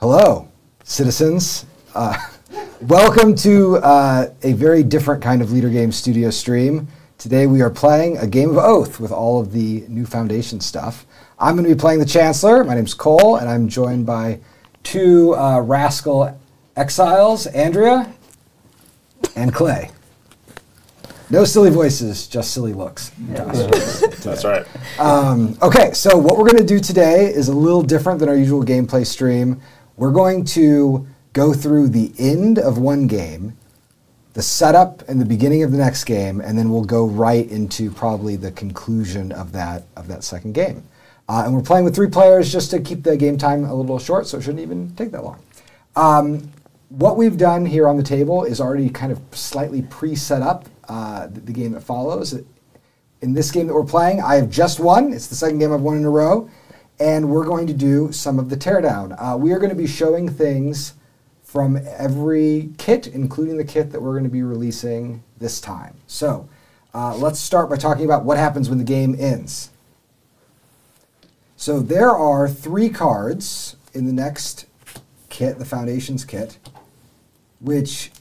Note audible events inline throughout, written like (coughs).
Hello, citizens. Uh, (laughs) welcome to uh, a very different kind of Leder Game Studio stream. Today we are playing a game of Oath with all of the new Foundation stuff. I'm going to be playing the Chancellor. My name's Cole, and I'm joined by two uh, rascal exiles, Andrea and Clay. No silly voices, just silly looks. That's right. Um, okay, so what we're going to do today is a little different than our usual gameplay stream. We're going to go through the end of one game, the setup and the beginning of the next game, and then we'll go right into probably the conclusion of that of that second game. Uh, and we're playing with three players just to keep the game time a little short, so it shouldn't even take that long. Um, what we've done here on the table is already kind of slightly pre-set up uh, the, the game that follows. In this game that we're playing, I have just won. It's the second game I've won in a row. And we're going to do some of the teardown. Uh, we are going to be showing things from every kit, including the kit that we're going to be releasing this time. So uh, let's start by talking about what happens when the game ends. So there are three cards in the next kit, the Foundations kit, which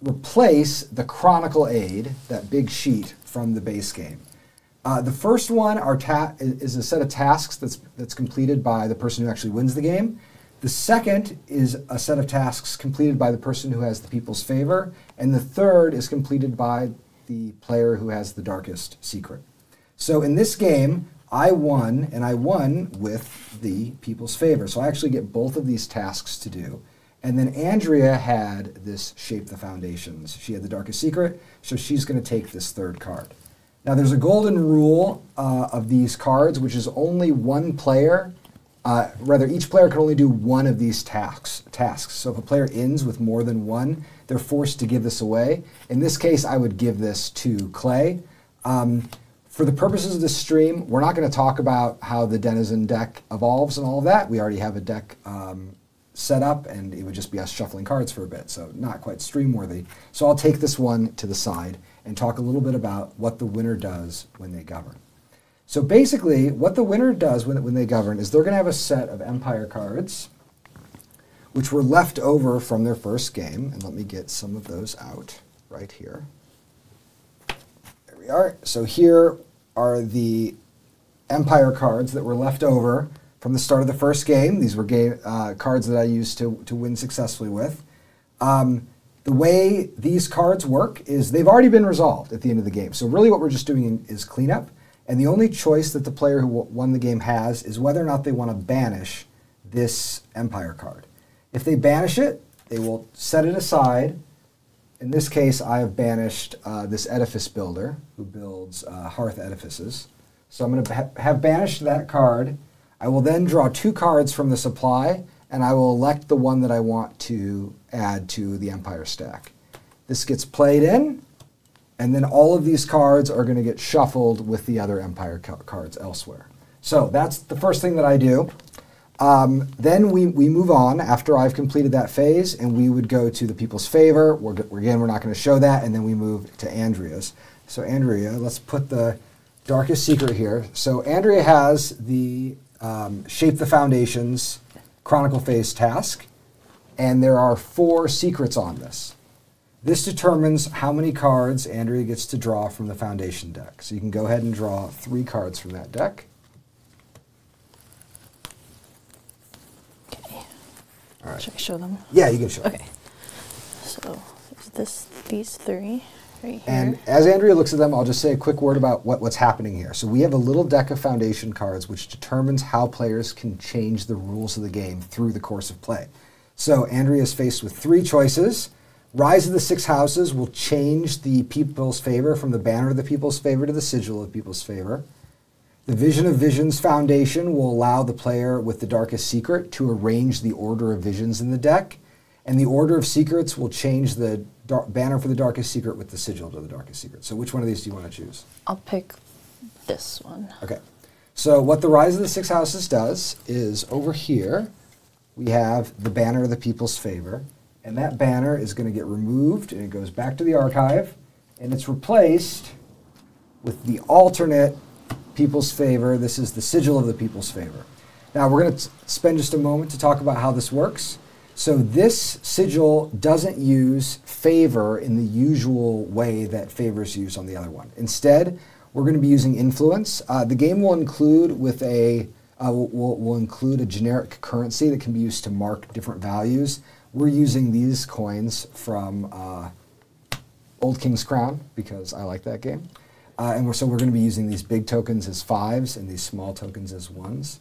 replace the Chronicle Aid, that big sheet from the base game. Uh, the first one are ta- is a set of tasks that's, that's completed by the person who actually wins the game. The second is a set of tasks completed by the person who has the people's favor. And the third is completed by the player who has the darkest secret. So in this game, I won, and I won with the people's favor. So I actually get both of these tasks to do. And then Andrea had this Shape the Foundations. She had the Darkest Secret, so she's going to take this third card. Now, there's a golden rule uh, of these cards, which is only one player, uh, rather, each player can only do one of these tasks. tasks. So if a player ends with more than one, they're forced to give this away. In this case, I would give this to Clay. Um, for the purposes of this stream, we're not going to talk about how the Denizen deck evolves and all of that. We already have a deck um, set up, and it would just be us shuffling cards for a bit, so not quite stream worthy. So I'll take this one to the side and talk a little bit about what the winner does when they govern. So basically, what the winner does when, when they govern is they're going to have a set of Empire cards, which were left over from their first game. And let me get some of those out right here. There we are. So here are the Empire cards that were left over from the start of the first game. These were game, uh, cards that I used to, to win successfully with. Um, the way these cards work is they've already been resolved at the end of the game. So really what we're just doing is cleanup. And the only choice that the player who won the game has is whether or not they want to banish this Empire card. If they banish it, they will set it aside. In this case, I have banished uh, this edifice builder who builds uh, hearth edifices. So I'm going to ha have banished that card. I will then draw two cards from the supply, and I will elect the one that I want to add to the Empire stack. This gets played in, and then all of these cards are going to get shuffled with the other Empire cards elsewhere. So that's the first thing that I do. Um, then we, we move on after I've completed that phase, and we would go to the people's favor. We're, again, we're not going to show that, and then we move to Andrea's. So Andrea, let's put the darkest secret here. So Andrea has the um, shape the foundations chronicle phase task, and there are four secrets on this. This determines how many cards Andrea gets to draw from the foundation deck. So you can go ahead and draw three cards from that deck. Okay. All right. Should I show them? Yeah, you can show Okay. Them. So this, these three right here. And as Andrea looks at them, I'll just say a quick word about what, what's happening here. So we have a little deck of foundation cards which determines how players can change the rules of the game through the course of play. So Andrea is faced with three choices. Rise of the Six Houses will change the people's favor from the banner of the people's favor to the sigil of people's favor. The Vision of Visions Foundation will allow the player with the Darkest Secret to arrange the order of visions in the deck. And the Order of Secrets will change the banner for the Darkest Secret with the sigil to the Darkest Secret. So which one of these do you want to choose? I'll pick this one. Okay. So what the Rise of the Six Houses does is over here, we have the banner of the people's favor. And that banner is going to get removed and it goes back to the archive and it's replaced with the alternate people's favor. This is the sigil of the people's favor. Now we're going to spend just a moment to talk about how this works. So this sigil doesn't use favor in the usual way that favors is used on the other one. Instead, we're going to be using influence. Uh, the game will include with a uh, will, will include a generic currency that can be used to mark different values. We're using these coins from uh, Old King's Crown because I like that game. Uh, and we're, so we're going to be using these big tokens as fives and these small tokens as ones.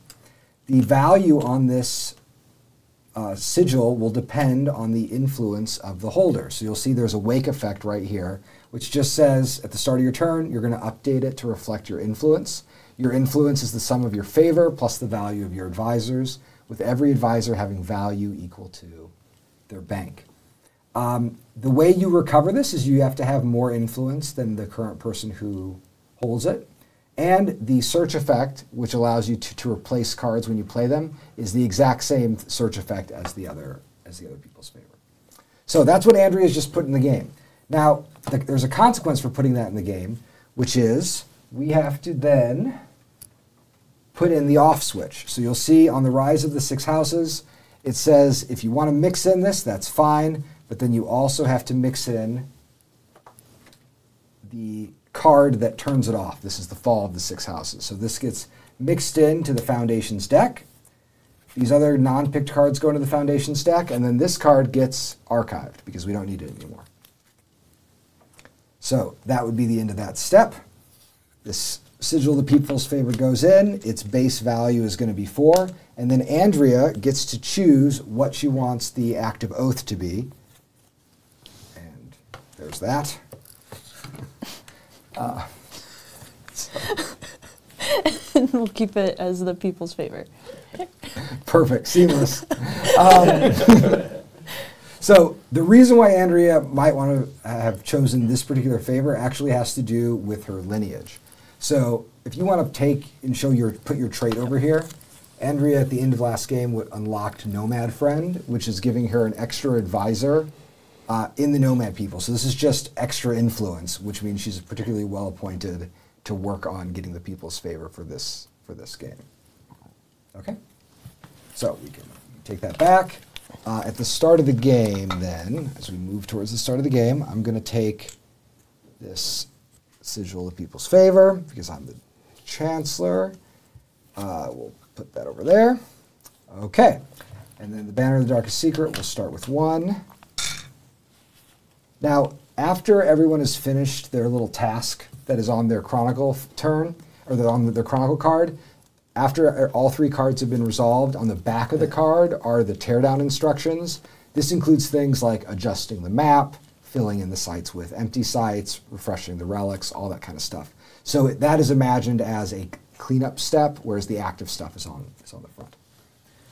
The value on this uh, sigil will depend on the influence of the holder. So you'll see there's a wake effect right here, which just says at the start of your turn, you're going to update it to reflect your influence. Your influence is the sum of your favor plus the value of your advisors, with every advisor having value equal to their bank. Um, the way you recover this is you have to have more influence than the current person who holds it. And the search effect, which allows you to, to replace cards when you play them, is the exact same search effect as the other as the other people's favor. So that's what Andrea Andrea's just put in the game. Now, the, there's a consequence for putting that in the game, which is we have to then put in the off switch. So you'll see on the rise of the six houses, it says if you want to mix in this, that's fine, but then you also have to mix in the card that turns it off. This is the fall of the six houses. So this gets mixed into the foundation's deck. These other non-picked cards go into the foundation stack, and then this card gets archived because we don't need it anymore. So that would be the end of that step. This sigil of the people's favor goes in. Its base value is going to be 4. And then Andrea gets to choose what she wants the active oath to be. And there's that. (laughs) Uh, so. we'll keep it as the people's favor. (laughs) Perfect, seamless. Um, (laughs) so the reason why Andrea might want to have chosen this particular favor actually has to do with her lineage. So if you want to take and show your put your trait over here, Andrea at the end of last game would unlocked Nomad Friend, which is giving her an extra advisor uh, in the Nomad people. So this is just extra influence, which means she's particularly well appointed to work on getting the people's favor for this for this game. Okay, so we can take that back. Uh, at the start of the game, then, as we move towards the start of the game, I'm going to take this sigil of people's favor because I'm the chancellor. Uh, we'll put that over there. Okay, and then the banner of the darkest secret. We'll start with one. Now, after everyone has finished their little task that is on their chronicle turn, or on their chronicle card, after all three cards have been resolved, on the back of the card are the teardown instructions. This includes things like adjusting the map, filling in the sites with empty sites, refreshing the relics, all that kind of stuff. So that is imagined as a cleanup step, whereas the active stuff is on, is on the front.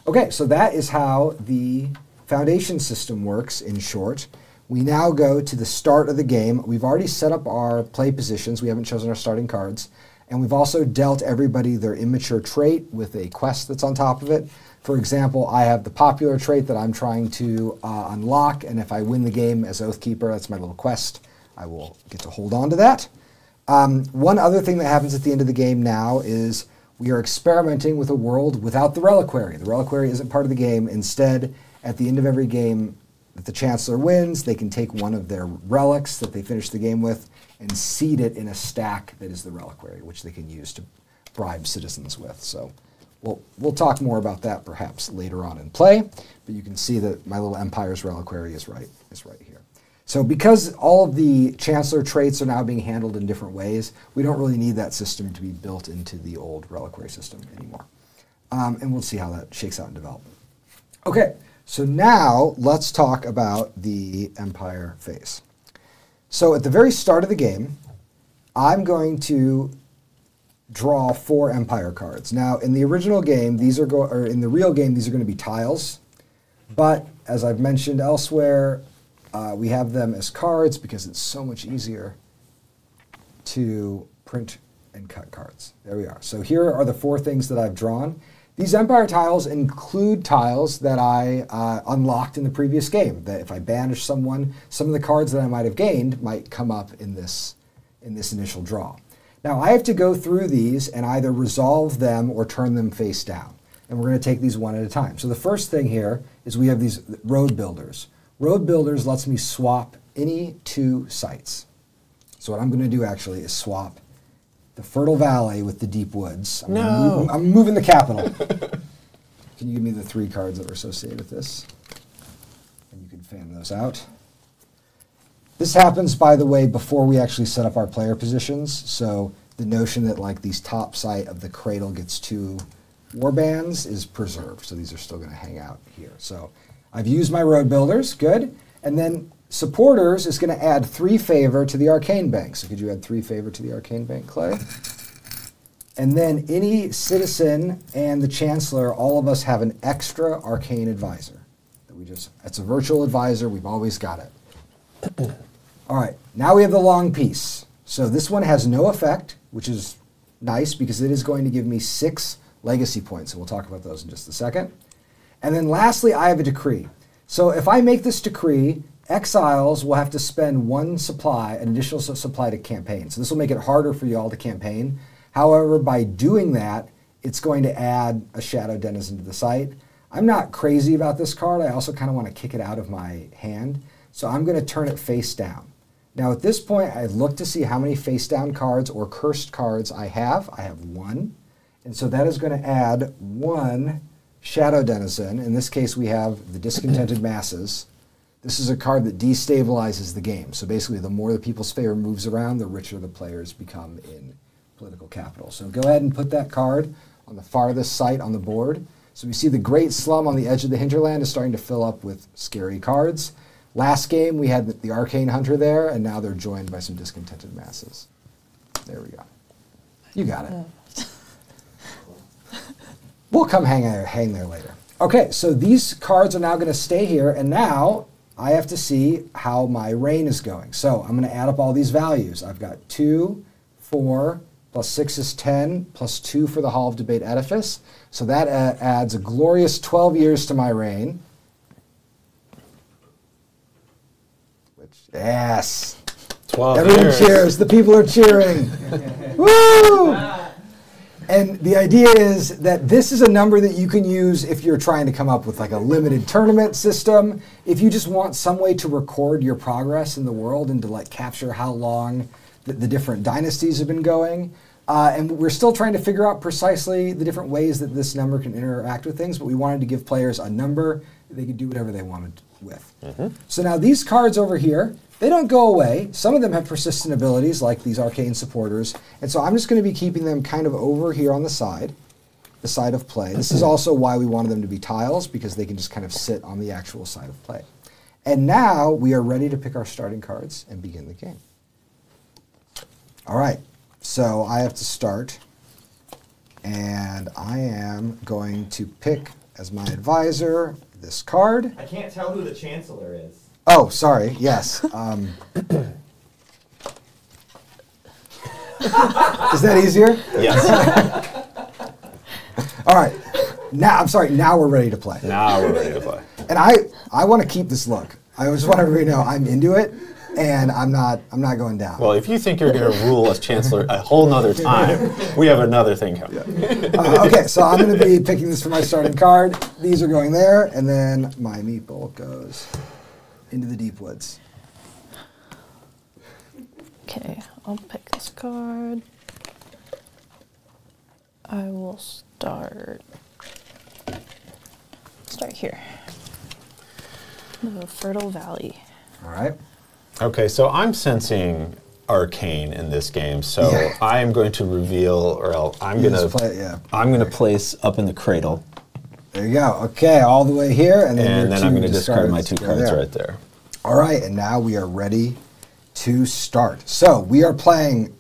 Okay, so that is how the foundation system works in short. We now go to the start of the game. We've already set up our play positions. We haven't chosen our starting cards. And we've also dealt everybody their immature trait with a quest that's on top of it. For example, I have the popular trait that I'm trying to uh, unlock, and if I win the game as Oathkeeper, that's my little quest, I will get to hold on to that. Um, one other thing that happens at the end of the game now is we are experimenting with a world without the reliquary. The reliquary isn't part of the game. Instead, at the end of every game, if the Chancellor wins, they can take one of their relics that they finished the game with and seed it in a stack that is the reliquary, which they can use to bribe citizens with. So we'll, we'll talk more about that perhaps later on in play, but you can see that my little Empire's reliquary is right, is right here. So because all of the Chancellor traits are now being handled in different ways, we don't really need that system to be built into the old reliquary system anymore. Um, and we'll see how that shakes out in development. Okay, so now let's talk about the Empire phase. So at the very start of the game, I'm going to draw four Empire cards. Now, in the original game, these are go or in the real game, these are going to be tiles. But as I've mentioned elsewhere, uh, we have them as cards because it's so much easier to print and cut cards. There we are. So here are the four things that I've drawn. These Empire tiles include tiles that I uh, unlocked in the previous game. That if I banish someone, some of the cards that I might have gained might come up in this, in this initial draw. Now I have to go through these and either resolve them or turn them face down. and we're going to take these one at a time. So the first thing here is we have these road builders. Road builders lets me swap any two sites. So what I'm going to do actually is swap the fertile valley with the deep woods. I'm, No. move- I'm moving the capital. (laughs) can you give me the three cards that are associated with this? And you can fan those out. This happens, by the way, before we actually set up our player positions. So the notion that like these top site of the cradle gets two war bands is preserved. So these are still going to hang out here. So I've used my road builders, good. And then supporters is going to add three favor to the arcane bank. So could you add three favor to the arcane bank, Clay? And then any citizen and the chancellor, all of us have an extra arcane advisor. That we just it's a virtual advisor. We've always got it. (coughs) All right, now we have the long peace. So this one has no effect, which is nice because it is going to give me six legacy points, and we'll talk about those in just a second. And then lastly, I have a decree. So if I make this decree, exiles will have to spend one supply, an additional su- supply to campaign. So this will make it harder for you all to campaign. However, by doing that, it's going to add a shadow denizen to the site. I'm not crazy about this card. I also kind of want to kick it out of my hand. So I'm going to turn it face down. Now at this point, I look to see how many face down cards or cursed cards I have. I have one. And so that is going to add one Shadow Denizen. In this case, we have the Discontented (clears throat) Masses. This is a card that destabilizes the game. So basically, the more the people's favor moves around, the richer the players become in political capital. So go ahead and put that card on the farthest site on the board. So we see the Great Slum on the edge of the hinterland is starting to fill up with scary cards. Last game, we had the, the Arcane Hunter there, and now they're joined by some Discontented Masses. There we go. You got it. (laughs) We'll come hang there, hang there later. Okay, so these cards are now going to stay here, and now I have to see how my reign is going. So I'm going to add up all these values. I've got 2, 4, plus 6 is 10, plus 2 for the Hall of Debate Edifice. So that uh, adds a glorious 12 years to my reign. Which, yes. 12 Everyone years. cheers. The people are cheering. (laughs) Woo! And the idea is that this is a number that you can use if you're trying to come up with like a limited tournament system. If you just want some way to record your progress in the world and to like capture how long the, the different dynasties have been going. Uh, and we're still trying to figure out precisely the different ways that this number can interact with things, but we wanted to give players a number they could do whatever they wanted with. Mm-hmm. So now these cards over here, they don't go away. Some of them have persistent abilities, like these arcane supporters. And so I'm just going to be keeping them kind of over here on the side, the side of play. This is mm-hmm. also why we wanted them to be tiles, because they can just kind of sit on the actual side of play. And now we are ready to pick our starting cards and begin the game. All right, so I have to start, and I am going to pick as my advisor this card. I can't tell who the chancellor is. Oh, sorry. Yes. Um, (laughs) is that easier? Yes. (laughs) All right. Now, I'm sorry. Now we're ready to play. now we're ready to play. And I, I want to keep this look. I just want everybody to know I'm into it, and I'm not, I'm not going down. Well, if you think you're going to rule as chancellor a whole nother time, we have another thing coming. Uh, okay, so I'm going to be picking this for my starting card. These are going there, and then my meatball goes into the deep woods. Okay, I'll pick this card. I will start. Start here. The Fertile Valley. All right. Okay, so I'm sensing arcane in this game, so Yeah. I am going to reveal, or I'll, I'm You gonna play yeah. I'm going to place up in the cradle, There you go. Okay, all the way here, and then, and then I'm going to discard my two cards there. right there. All right, and now we are ready to start. So we are playing.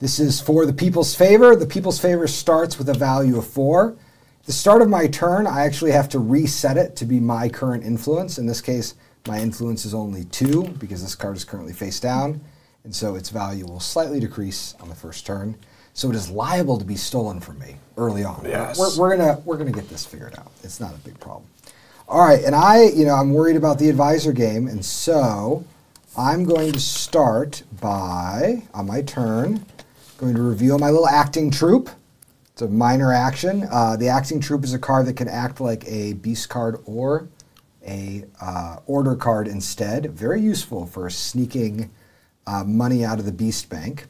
This is for the people's favor. The people's favor starts with a value of four. The start of my turn, I actually have to reset it to be my current influence. In this case, my influence is only two because this card is currently face down, and so its value will slightly decrease on the first turn. So it is liable to be stolen from me early on. Yes. We're, we're gonna we're gonna get this figured out. It's not a big problem. All right, and I, you know, I'm worried about the advisor game, and so I'm going to start by, on my turn, going to reveal my little acting troupe. It's a minor action. Uh, the acting troupe is a card that can act like a beast card or a uh, order card instead. Very useful for sneaking uh, money out of the beast bank.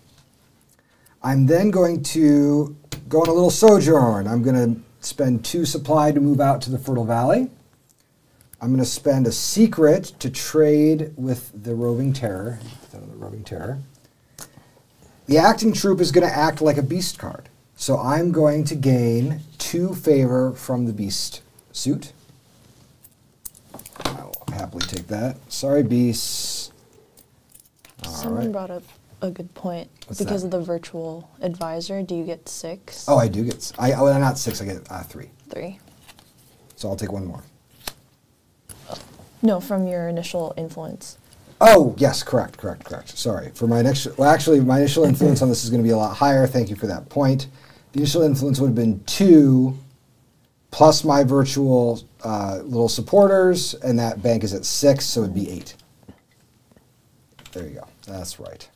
I'm then going to go on a little sojourn. I'm going to spend two supply to move out to the Fertile Valley. I'm going to spend a secret to trade with the Roving Terror. The Roving Terror. The acting troop is going to act like a beast card. So I'm going to gain two favor from the beast suit. I will happily take that. Sorry, beasts. All Someone right. brought up a good point. What's because that? of the virtual advisor, do you get six? Oh, I do get. I, oh, not six. I get uh, three. Three. So I'll take one more. No, from your initial influence. Oh, yes, correct, correct, correct. Sorry. For my next, well, actually, my initial influence on this is going to be a lot higher. Thank you for that point. The initial influence would have been two, plus my virtual uh, little supporters, and that bank is at six, so it'd be eight. There you go. That's right.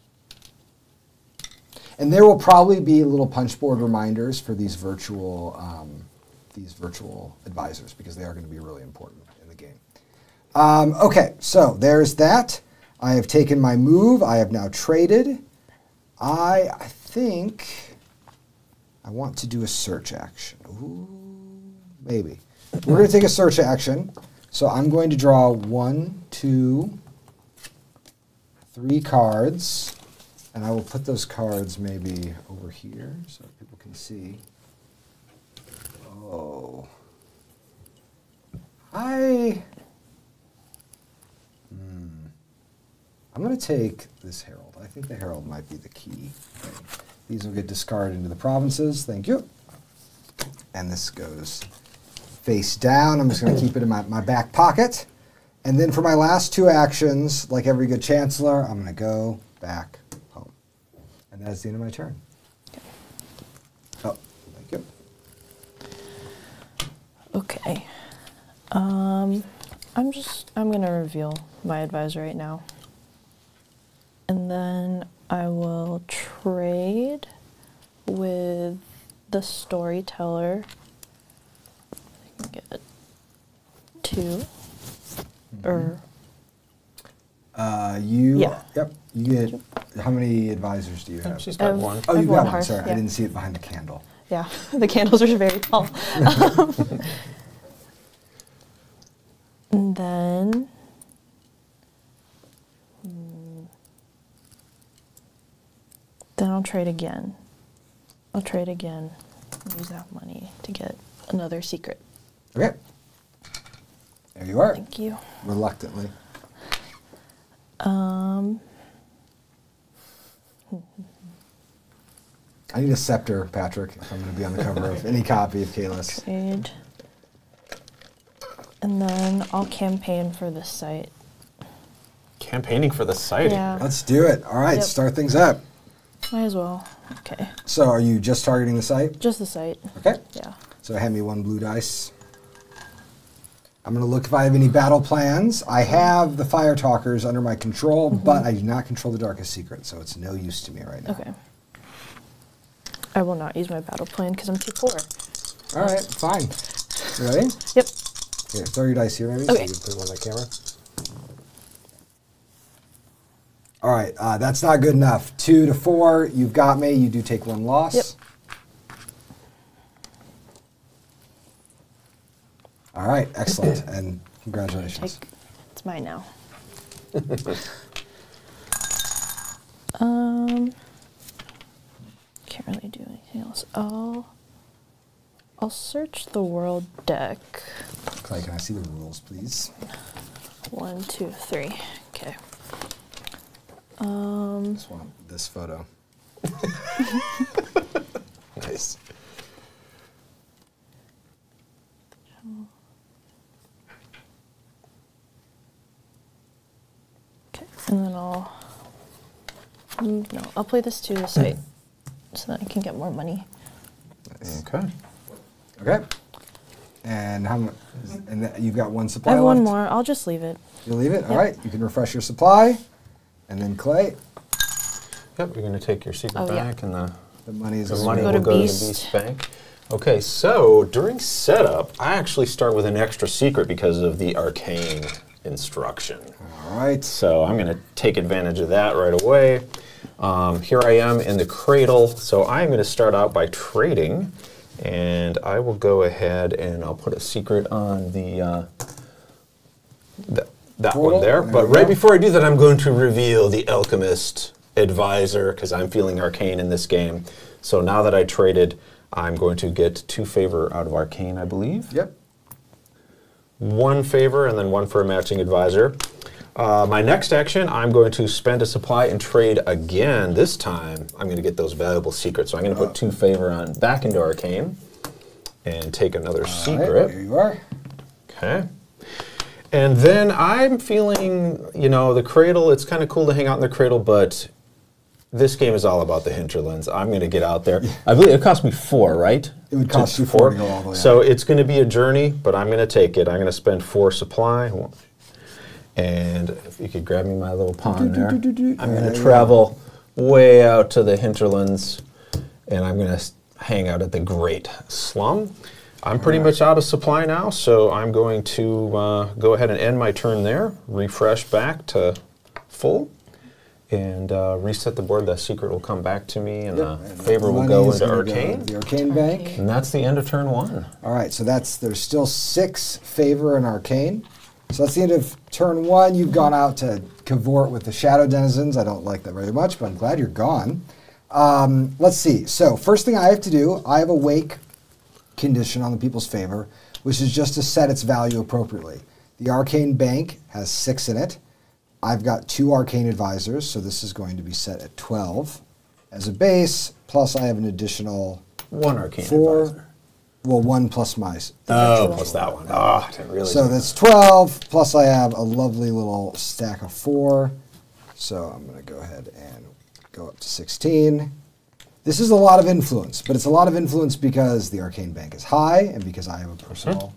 And there will probably be little punch board reminders for these virtual, um, these virtual advisors because they are going to be really important in the game. Um, okay, so there's that. I have taken my move. I have now traded. I, I think I want to do a search action. Ooh, maybe. We're going to take a search action. So I'm going to draw one, two, three cards. And I will put those cards maybe over here so people can see. Oh. I. Hmm. I'm going to take this Herald. I think the Herald might be the key. thing. These will get discarded into the provinces. Thank you. And this goes face down. I'm just going (laughs) to keep it in my, my back pocket. And then for my last two actions, like every good Chancellor, I'm going to go back home. And that's the end of my turn. Oh, thank you. Okay. Um, I'm just I'm gonna reveal my advisor right now, and then I will trade with the storyteller. I can get two, or Uh, you. Yeah. Yep. You get. How many advisors do you have? She's got I've- one. Oh, you got one. hearth, Sorry, I didn't see it behind the candle. yeah, (laughs) the candles are very tall. (laughs) (laughs) and then. hmm, Then I'll trade again. I'll trade again. Use that money to get another secret. Okay. There you are. Thank you. Reluctantly. Um, I need a scepter, Patrick, if I'm going to be on the cover of any copy of Kalis. trade. And then I'll campaign for the site. Campaigning for the site. Yeah. Let's do it. All right, Yep. start things up. Might as well. Okay. So, are you just targeting the site? Just the site. Okay. Yeah. So, hand me one blue dice. I'm going to look if I have any battle plans. I have the Fire Talkers under my control, but I do not control the Darkest Secret, so it's no use to me right now. Okay. I will not use my battle plan because I'm too poor. All right, fine. You ready? Yep. Here, throw your dice here, maybe. Okay. So you can put them on the camera. All right, uh, that's not good enough. Two to four, you've got me. You do take one loss. Yep. All right, excellent, (clears throat) and congratulations. Take. It's mine now. (laughs) um. Can't really do anything else. I'll. I'll search the world deck. Clay, can I see the rules, please? One, two, three. Okay. Um. Just want this photo. (laughs) Nice. Okay. And then I'll. mm, No, I'll play this to the site, so that I can get more money. Nice. Okay. Okay. And how much? And that, you've got one I supply have one more. I'll just leave it. You leave it. All Yep. right. You can refresh your supply, and then Clay. Yep, you're going to take your secret Oh, yeah. back and the The money is The a money Go will to go to the Beast. Beast Bank. Okay, so during setup, I actually start with an extra secret because of the arcane instruction. All right. So I'm going to take advantage of that right away. Um, here I am in the cradle, so I'm going to start out by trading, and I will go ahead and I'll put a secret on the uh, th- that one there. there But right go. before I do that, I'm going to reveal the alchemist advisor because I'm feeling arcane in this game. So now that I traded, I'm going to get two favor out of arcane, I believe Yep. One favor and then one for a matching advisor. Uh, my next action, I'm going to spend a supply and trade again. This time, I'm going to get those valuable secrets. So I'm going to put two favor on back into arcane and take another All right, secret. here you are. Okay. And then I'm feeling, you know, the cradle, it's kind of cool to hang out in the cradle, but this game is all about the hinterlands. I'm going to get out there. I believe it cost me four, right? It would To- cost you four to go all the way So it's going to be a journey, but I'm going to take it. I'm going to spend four supply. And if you could grab me my little pawn there, I'm going to travel way out to the hinterlands and I'm going to hang out at the Great Slum. I'm pretty much out of supply now, so I'm going to uh, go ahead and end my turn there, refresh back to full, and uh, reset the board. That secret will come back to me, and uh, And favor will go into gonna go arcane. the arcane bank. Arcane. and that's the end of turn one. All right, so that's there's still six favor and arcane. So that's the end of turn one. You've gone out to cavort with the shadow denizens. I don't like that very much, but I'm glad you're gone. Um, let's see. So first thing I have to do, I have a wake condition on the people's favor, which is just to set its value appropriately. The arcane bank has six in it. I've got two arcane advisors, so this is going to be set at 12 as a base. Plus, I have an additional One arcane four. advisor. Well, one plus my. Oh, plus that one. Oh, I didn't really. So that's 12, plus I have a lovely little stack of four. So I'm going to go ahead and go up to 16. This is a lot of influence, but it's a lot of influence because the arcane bank is high and because I have a personal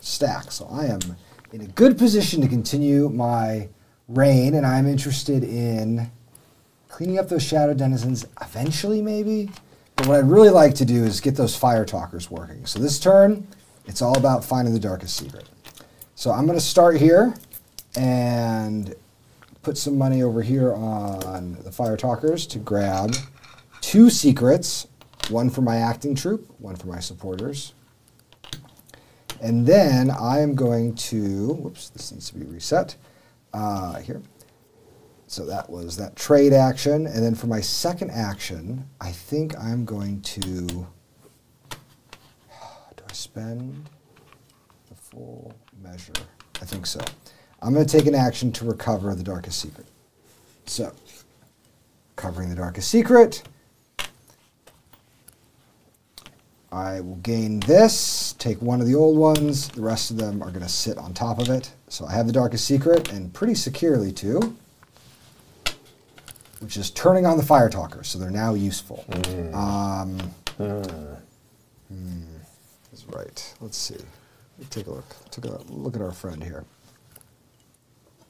stack. So I am in a good position to continue my reign, and I'm interested in cleaning up those shadow denizens eventually, maybe. But what I'd really like to do is get those fire talkers working. So this turn, it's all about finding the darkest secret. So I'm going to start here and put some money over here on the fire talkers to grab two secrets one for my acting troupe, one for my supporters. And then I am going to, whoops, this needs to be reset uh, here. So that was that trade action. And then for my second action, I think I'm going to. (sighs) Do I spend the full measure? I think so. I'm going to take an action to recover the darkest secret. So, covering the darkest secret. I will gain this, take one of the old ones. The rest of them are going to sit on top of it. So I have the darkest secret, and pretty securely too which is turning on the fire talkers, so they're now useful. Um, hmm, that's right. Let's see. Let me take a look. Take a look at our friend here.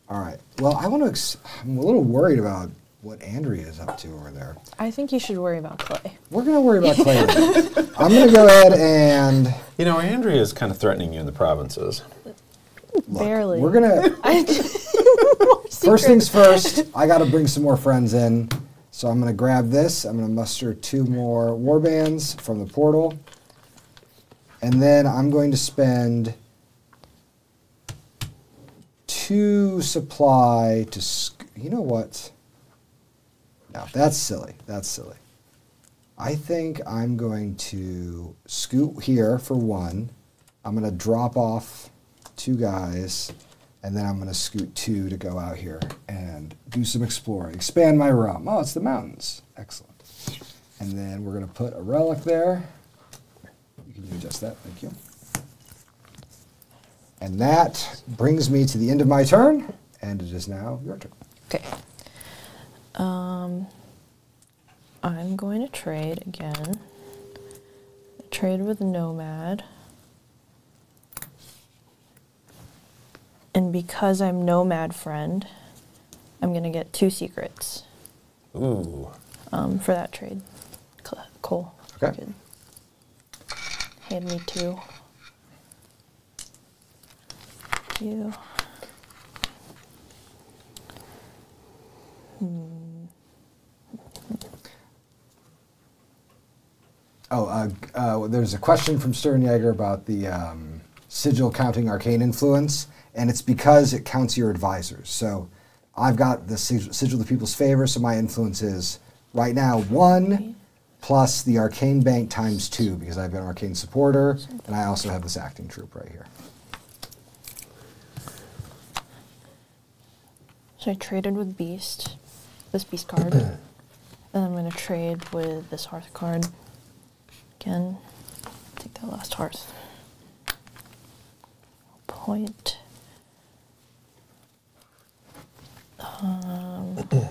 All right. Well, I want to. Ex- I'm a little worried about what Andrea is up to over there. I think you should worry about Clay. We're gonna worry about Clay. (laughs) I'm gonna go ahead and You know, Andrea is kind of threatening you in the provinces. Look, Barely. We're gonna. (laughs) (laughs) First things first, I got to bring some more friends in. So I'm going to grab this. I'm going to muster two more warbands from the portal. And then I'm going to spend two supply to. You know what? No, that's silly. That's silly. I think I'm going to scoot here for one. I'm going to drop off two guys, and then I'm going to scoot two to go out here and do some exploring. Expand my realm. Oh, it's the mountains. Excellent. And then we're going to put a relic there. You can adjust that. Thank you. And that brings me to the end of my turn, and it is now your turn. Okay. Um, I'm going to trade again. Trade with Nomad. And because I'm Nomad friend, I'm going to get two secrets Ooh. um, for that trade. Cool. Okay. Good. Hand me two. You. Hmm. Oh, uh, uh, there's a question from Sternjäger about the um, sigil counting arcane influence, and it's because it counts your advisors. So I've got the sig- sigil of the people's favor, so my influence is right now one plus the arcane bank times two because I've got an arcane supporter, and I also have this acting troupe right here. So I traded with Beast, this Beast card, (clears throat) and I'm gonna trade with this Hearth card. Again, take that last Hearth. Point. Um, (coughs)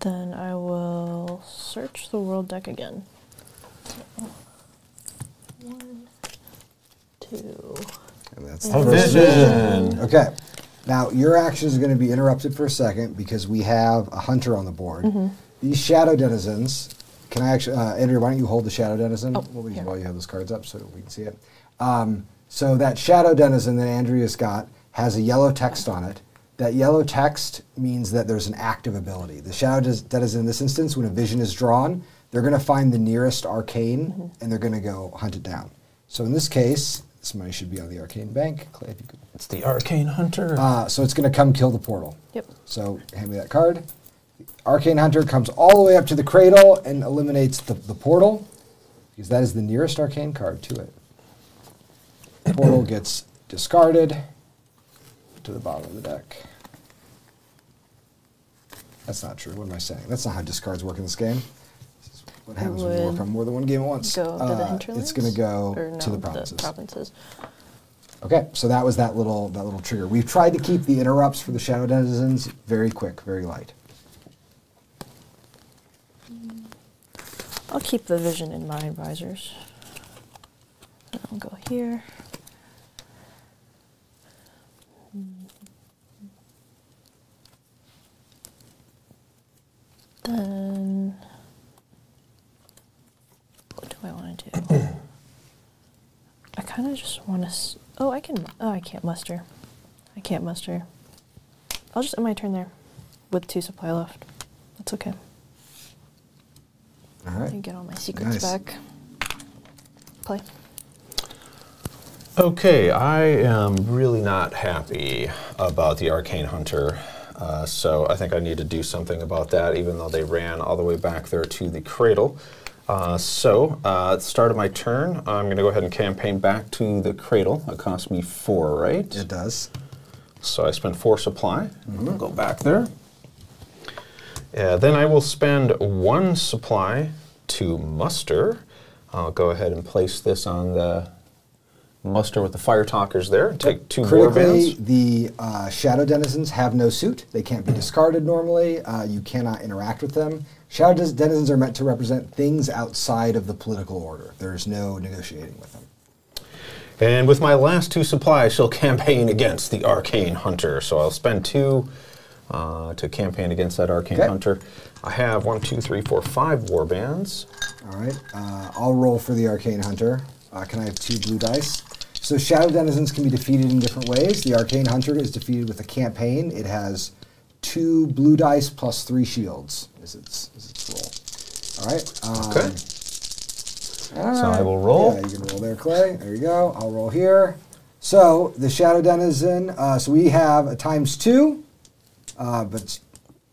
then I will search the world deck again. One, two. And that's A the first vision. Okay. Now, your action is going to be interrupted for a second because we have a hunter on the board. Mm-hmm. These shadow denizens, can I actually, uh, Andrea, why don't you hold the shadow denizen Oh, while, here. while you have those cards up so we can see it? Um, so, that shadow denizen that Andrea's got has a yellow text on it. That yellow text means that there's an active ability. The shadow des- denizen, in this instance, when a vision is drawn, they're going to find the nearest arcane Mm-hmm. and they're going to go hunt it down. So, in this case, this money should be on the arcane bank. Clay, if you could It's the Arcane Hunter. uh, so it's going to come kill the portal. Yep. So hand me that card. Arcane Hunter comes all the way up to the cradle and eliminates the, the portal because that is the nearest arcane card to it. The portal gets discarded to the bottom of the deck. That's not true. What am I saying? That's not how discards work in this game. This is what happens when you work on more than one game at once. Go to the Uh, hinterlands. It's going to go Or to the provinces. provinces. Okay, so that was that little that little trigger. We've tried to keep the interrupts for the shadow denizens very quick, very light. I'll keep the vision in my advisors. I'll go here. Then, what do I want to do? I kind of just want to. Oh, I can. Oh, I can't muster. I can't muster. I'll just end my turn there with two supply left. That's okay. All I right. get all my secrets Nice. back. Play. Okay, I am really not happy about the Arcane Hunter. Uh, so I think I need to do something about that, even though they ran all the way back there to the cradle. Uh, so uh, at the start of my turn, I'm going to go ahead and campaign back to the cradle. It costs me four, right? It does. So I spend four supply. Go back there. Yeah, then I will spend one supply to muster. I'll go ahead and place this on the muster with the fire talkers there. Take two Critically, bands. the uh, shadow denizens have no suit. They can't be discarded normally. Uh, you cannot interact with them. Shadow denizens are meant to represent things outside of the political order. There's no negotiating with them. And with my last two supplies, I shall (laughs) campaign against the arcane hunter. So I'll spend two uh, to campaign against that arcane Okay. hunter. I have one, two, three, four, five war bands. All right. Uh, I'll roll for the Arcane Hunter. Uh, can I have two blue dice? So Shadow Denizens can be defeated in different ways. The Arcane Hunter is defeated with a campaign. It has two blue dice plus three shields is its, is its roll. All right. Um, Okay. all So I will roll. Yeah, you can roll there, Clay. There you go. I'll roll here. So the Shadow Denizen, uh, so we have a times two, uh, but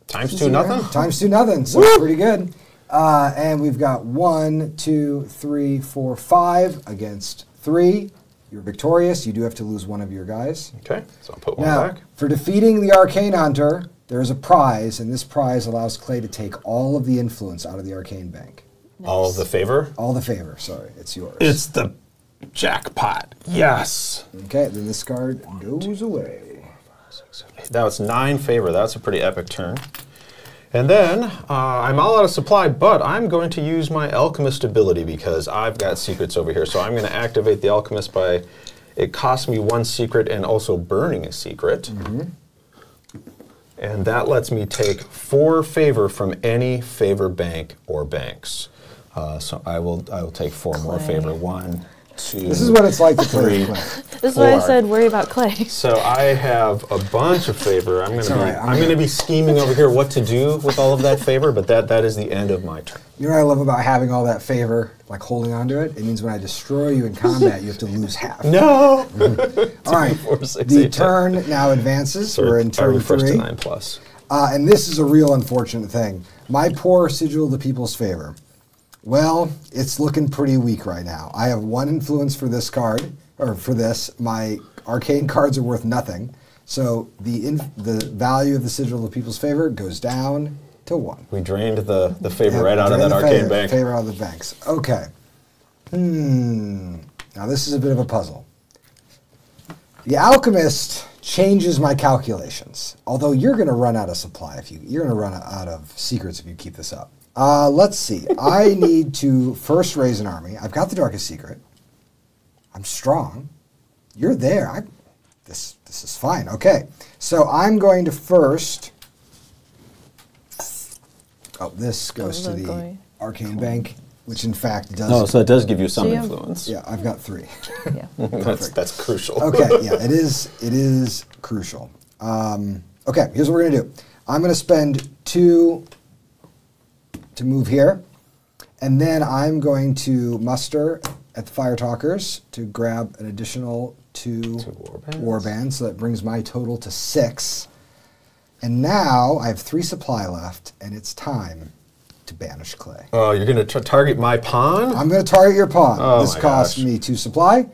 Times two, nothing? Times two, nothing. So it's pretty good. Uh, and we've got one, two, three, four, five against three. You're victorious. You do have to lose one of your guys. Okay, so I'll put one Now, back. for defeating the Arcane Hunter, there is a prize, and this prize allows Clay to take all of the influence out of the Arcane Bank. All of the favor. All the favor, sorry, it's yours. It's the jackpot. Yes. okay, then this card goes away. That was nine favor. That's a pretty epic turn. And then uh, I'm all out of supply, but I'm going to use my alchemist ability because I've got secrets over here. So I'm going to activate the alchemist by. It costs me one secret and also burning a secret. And that lets me take four favor from any favor bank or banks. Uh, so I will I will take four more favor. One, two. This is what it's like to play three. clay. This is why I said worry about clay. So I have a bunch of favor. I'm gonna all be right, I'm I'm, gonna gonna- be scheming over here what to do with all of that favor, but that that is the end of my turn. You know what I love about having all that favor, like holding onto it? It means when I destroy you in combat, you have to lose half. (laughs) No. (laughs) All right. four, six, the eight, ten. turn now advances. We're in I turn refresh to three. nine plus. Uh, and this is a real unfortunate thing. My poor sigil of the people's favor. Well, it's looking pretty weak right now. I have one influence for this card, or for this. My arcane cards are worth nothing. So the the value of the sigil of people's favor goes down to one. We drained the, the favor Yeah, right out of that the arcane favor, bank. Favor out of the banks. Okay. Hmm. Now this is a bit of a puzzle. The alchemist changes my calculations. Although you're going to run out of supply if you you're going to run out of secrets if you keep this up. Uh, let's see. I need to first raise an army. I've got the darkest secret. I'm strong. You're there. I, this this is fine. Okay. So I'm going to first. Oh, this goes to the the guy. arcane bank, which in fact does. Oh, so it does give you some So influence. yeah, I've got three. Yeah. (laughs) (laughs) that's, that's crucial. okay, (laughs) yeah, it is. It is crucial. Um, okay, here's what we're gonna do. I'm gonna spend two to move here, and then I'm going to muster at the Fire Talkers to grab an additional two, Two warbands. warbands, so that brings my total to six. And now I have three supply left, and it's time to banish clay. Oh, you're going to target my pawn? I'm going to target your pawn. Oh this costs gosh. me two supply.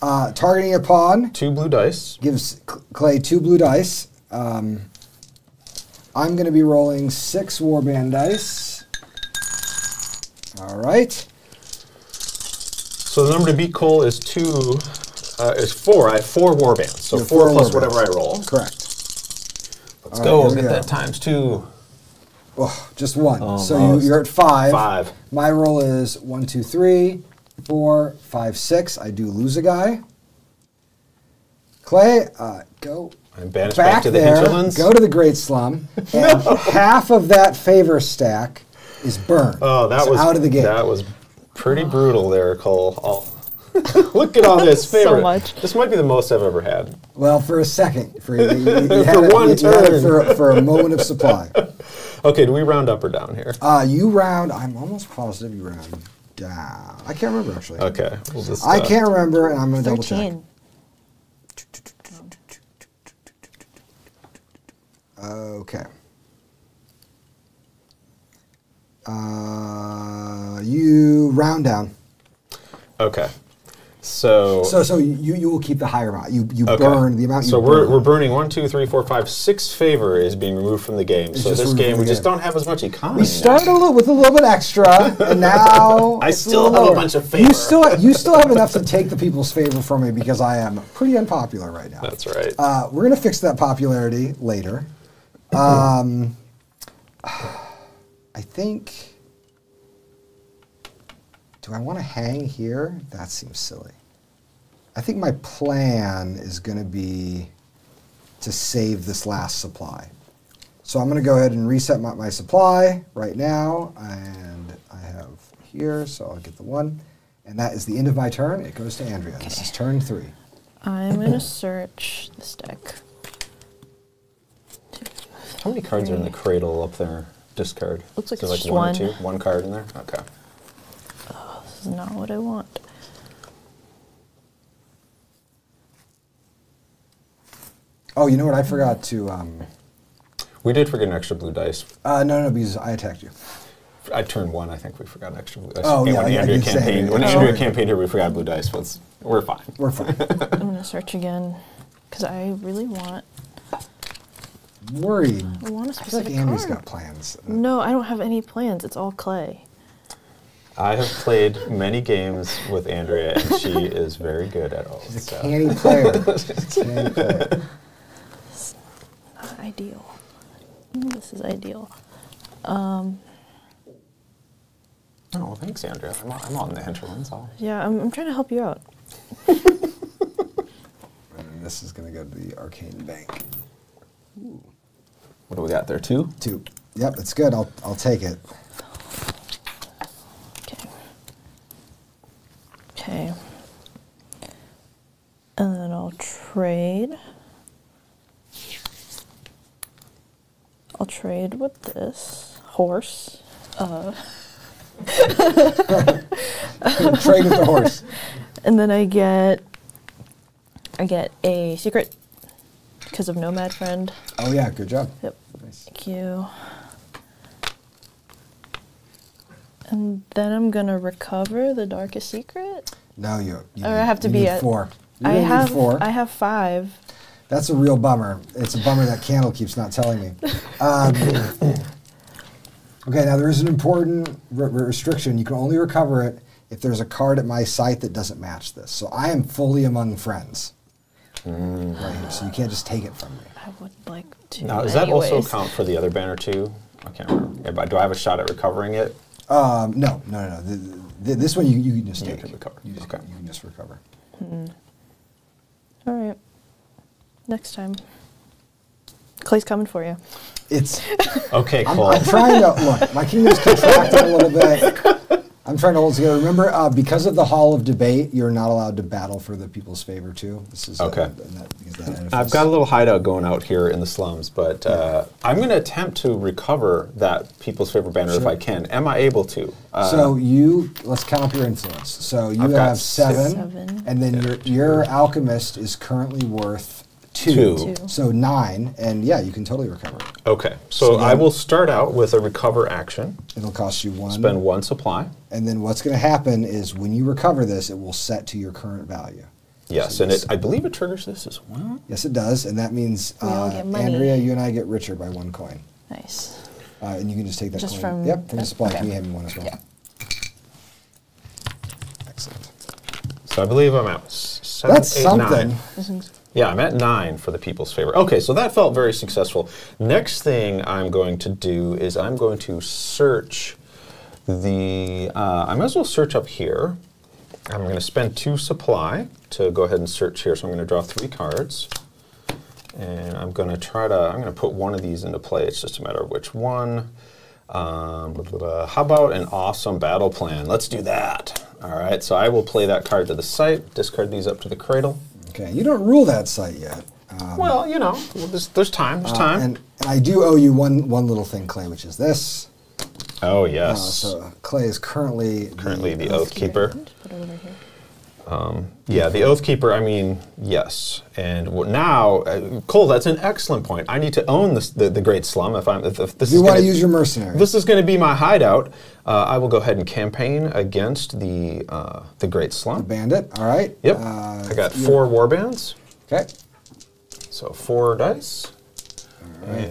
Uh, targeting a pawn Two blue dice. gives Clay two blue dice. Um, I'm going to be rolling six warband dice. All right. So the number to beat Cole is two, uh, is four. I have four warbands. So You four, four plus warbands. whatever I roll. Correct. Let's All go. right, here we Get go. that times two. Oh, just one. so you, you're at five. Five. My roll is one, two, three, four, five, six. I do lose a guy. Clay, uh, go I'm banished back, back to the there. hinterlands. Go to the Great Slum, (laughs) and half of that favor stack is burned. oh, that It's was out of the game. That was pretty brutal there, Cole. All- (laughs) Look at all this (laughs) So much. This might be the most I've ever had. Well, for a second, for, you, you- (laughs) you had For it- one you had it turn. for, for a moment of supply. Okay, do we round up or down here? Uh, you round. I'm almost positive you round down. I can't remember actually. Okay, we'll just. I uh, can't remember, and I'm going to double check. Okay. Uh, you round down. Okay, so. So, so you you will keep the higher amount. You you Okay. burn the amount. You So we're, burn. we're burning one, two, three, four, five, six favor is being removed from the game. It's so this game we just game. don't have as much economy. We started a little with a little bit extra, and now (laughs) I still little have a bunch of favor. You still you still have enough to take the people's favor from me because I am pretty unpopular right now. That's right. Uh, we're gonna fix that popularity later. Um, I think. Do I want to hang here? That seems silly. I think my plan is going to be to save this last supply. So I'm going to go ahead and reset my, my supply right now, and I have here, so I'll get the one. And that is the end of my turn. It goes to Andrea. This is turn three. I'm gonna search this deck. How many cards are in the cradle up there? Discard. Looks like Is there it's like one, just or one. two. One card in there. Okay. Oh, This is not what I want. Oh, you know what? I forgot to. Um, We did forget an extra blue dice. uh, no, no, because I attacked you. I turned one. I think we forgot an extra blue dice. Oh, And yeah, when yeah, I Andrea did say campaigned, that. when Oh. Andrea campaigned here, we forgot blue dice. But it's- we're fine. We're fine. (laughs) I'm gonna search again because I really want. I'm worried. I want a I feel like specific Andy's card. got plans. No, I don't have any plans. It's all clay. I have played many games with Andrea, and she (laughs) is very good at all. He's a so. canny player. (laughs) canny player. Not ideal. This is ideal. Um, Oh, well, thanks, Andrea. I'm, on- I'm on the hinterlands. I'll yeah, I'm, I'm trying to help you out. (laughs) And this is going to go to the arcane bank. Ooh. What do we got there? Two? Two. Yep, it's good. I'll, I'll take it. Okay. Okay. And then I'll trade. I'll trade with this horse. Uh. (laughs) trade with the horse. and then I get I get a secret because of Nomad Friend. Oh yeah, good job. Yep. Nice. Thank you. And then I'm gonna recover the darkest secret. No, you. you Or I have to you be at four. You're I have four. I have five. That's a real bummer. It's a bummer that candle keeps not telling me. (laughs) Um, okay, now there is an important re- restriction. You can only recover it if there's a card at my site that doesn't match this. So I am fully among friends right. So you can't just take it from me. I would like to. Now, does that also count for the other banner too? I can't remember. Do I have a shot at recovering it? Um, no, no, no. no. The, the, this one you, you can just You take. can recover. You, just, Okay. you can just recover. All right. Next time. Clay's coming for you. It's. Okay, I'm, I'm trying to look. My kingdom's contracted a little bit. (laughs) I'm trying to hold it together. Remember, uh, because of the Hall of Debate, you're not allowed to battle for the people's favor too. This is uh, Okay. and that, because that I've got a little hideout going out here in the slums, but uh, I'm going to attempt to recover that People's favor banner if I can. Am I able to? Uh, So you let's count up your influence. So you I've have seven, Seven. and then your your alchemist is currently worth two. Two. Two. So nine, and yeah, you can totally recover it. okay, so, So I will start out with a recover action, It'll cost you one. spend one supply. And then what's going to happen is when you recover this, it will set to your current value. Yes, So and it, I believe it triggers this as well. Yes, it does, and that means uh. Andrea, you and I get richer by one coin, Nice. uh, and you can just take that Just coin. from- yep, from the yeah, supply. okay. Can you hand me one as well? Yeah. Excellent. So I believe I'm at s- seven, That's eight, something. nine. Yeah, I'm at nine for the people's favor. Okay, so that felt very successful. Next thing I'm going to do is I'm going to search the. Uh, I might as well search up here. I'm going to spend two supply to go ahead and search here. So I'm going to draw three cards. And I'm going to try to. I'm going to put one of these into play. It's just a matter of which one. Um, blah, blah, blah. How about an awesome battle plan? Let's do that. All right, so I will play that card to the site, discard these up to the cradle. Okay, you don't rule that site yet. Um, Well, you know, there's, there's time. There's uh, time. and, and I do owe you one one little thing, Clay, which is this. oh Uh, yes. so Clay is currently Currently the uh, oath keeper. Just put it over here. Yeah, the oath keeper. I mean, yes. And w- now, uh, Cole, that's an excellent point. I need to own this, the the great slum. If I'm, if, if this You is want gonna- use your mercenary. This is going to be my hideout. Uh, I will go ahead and campaign against the uh, the great slum. bandit. All right. Yep. Uh, I got you- four warbands, Okay. so four dice. And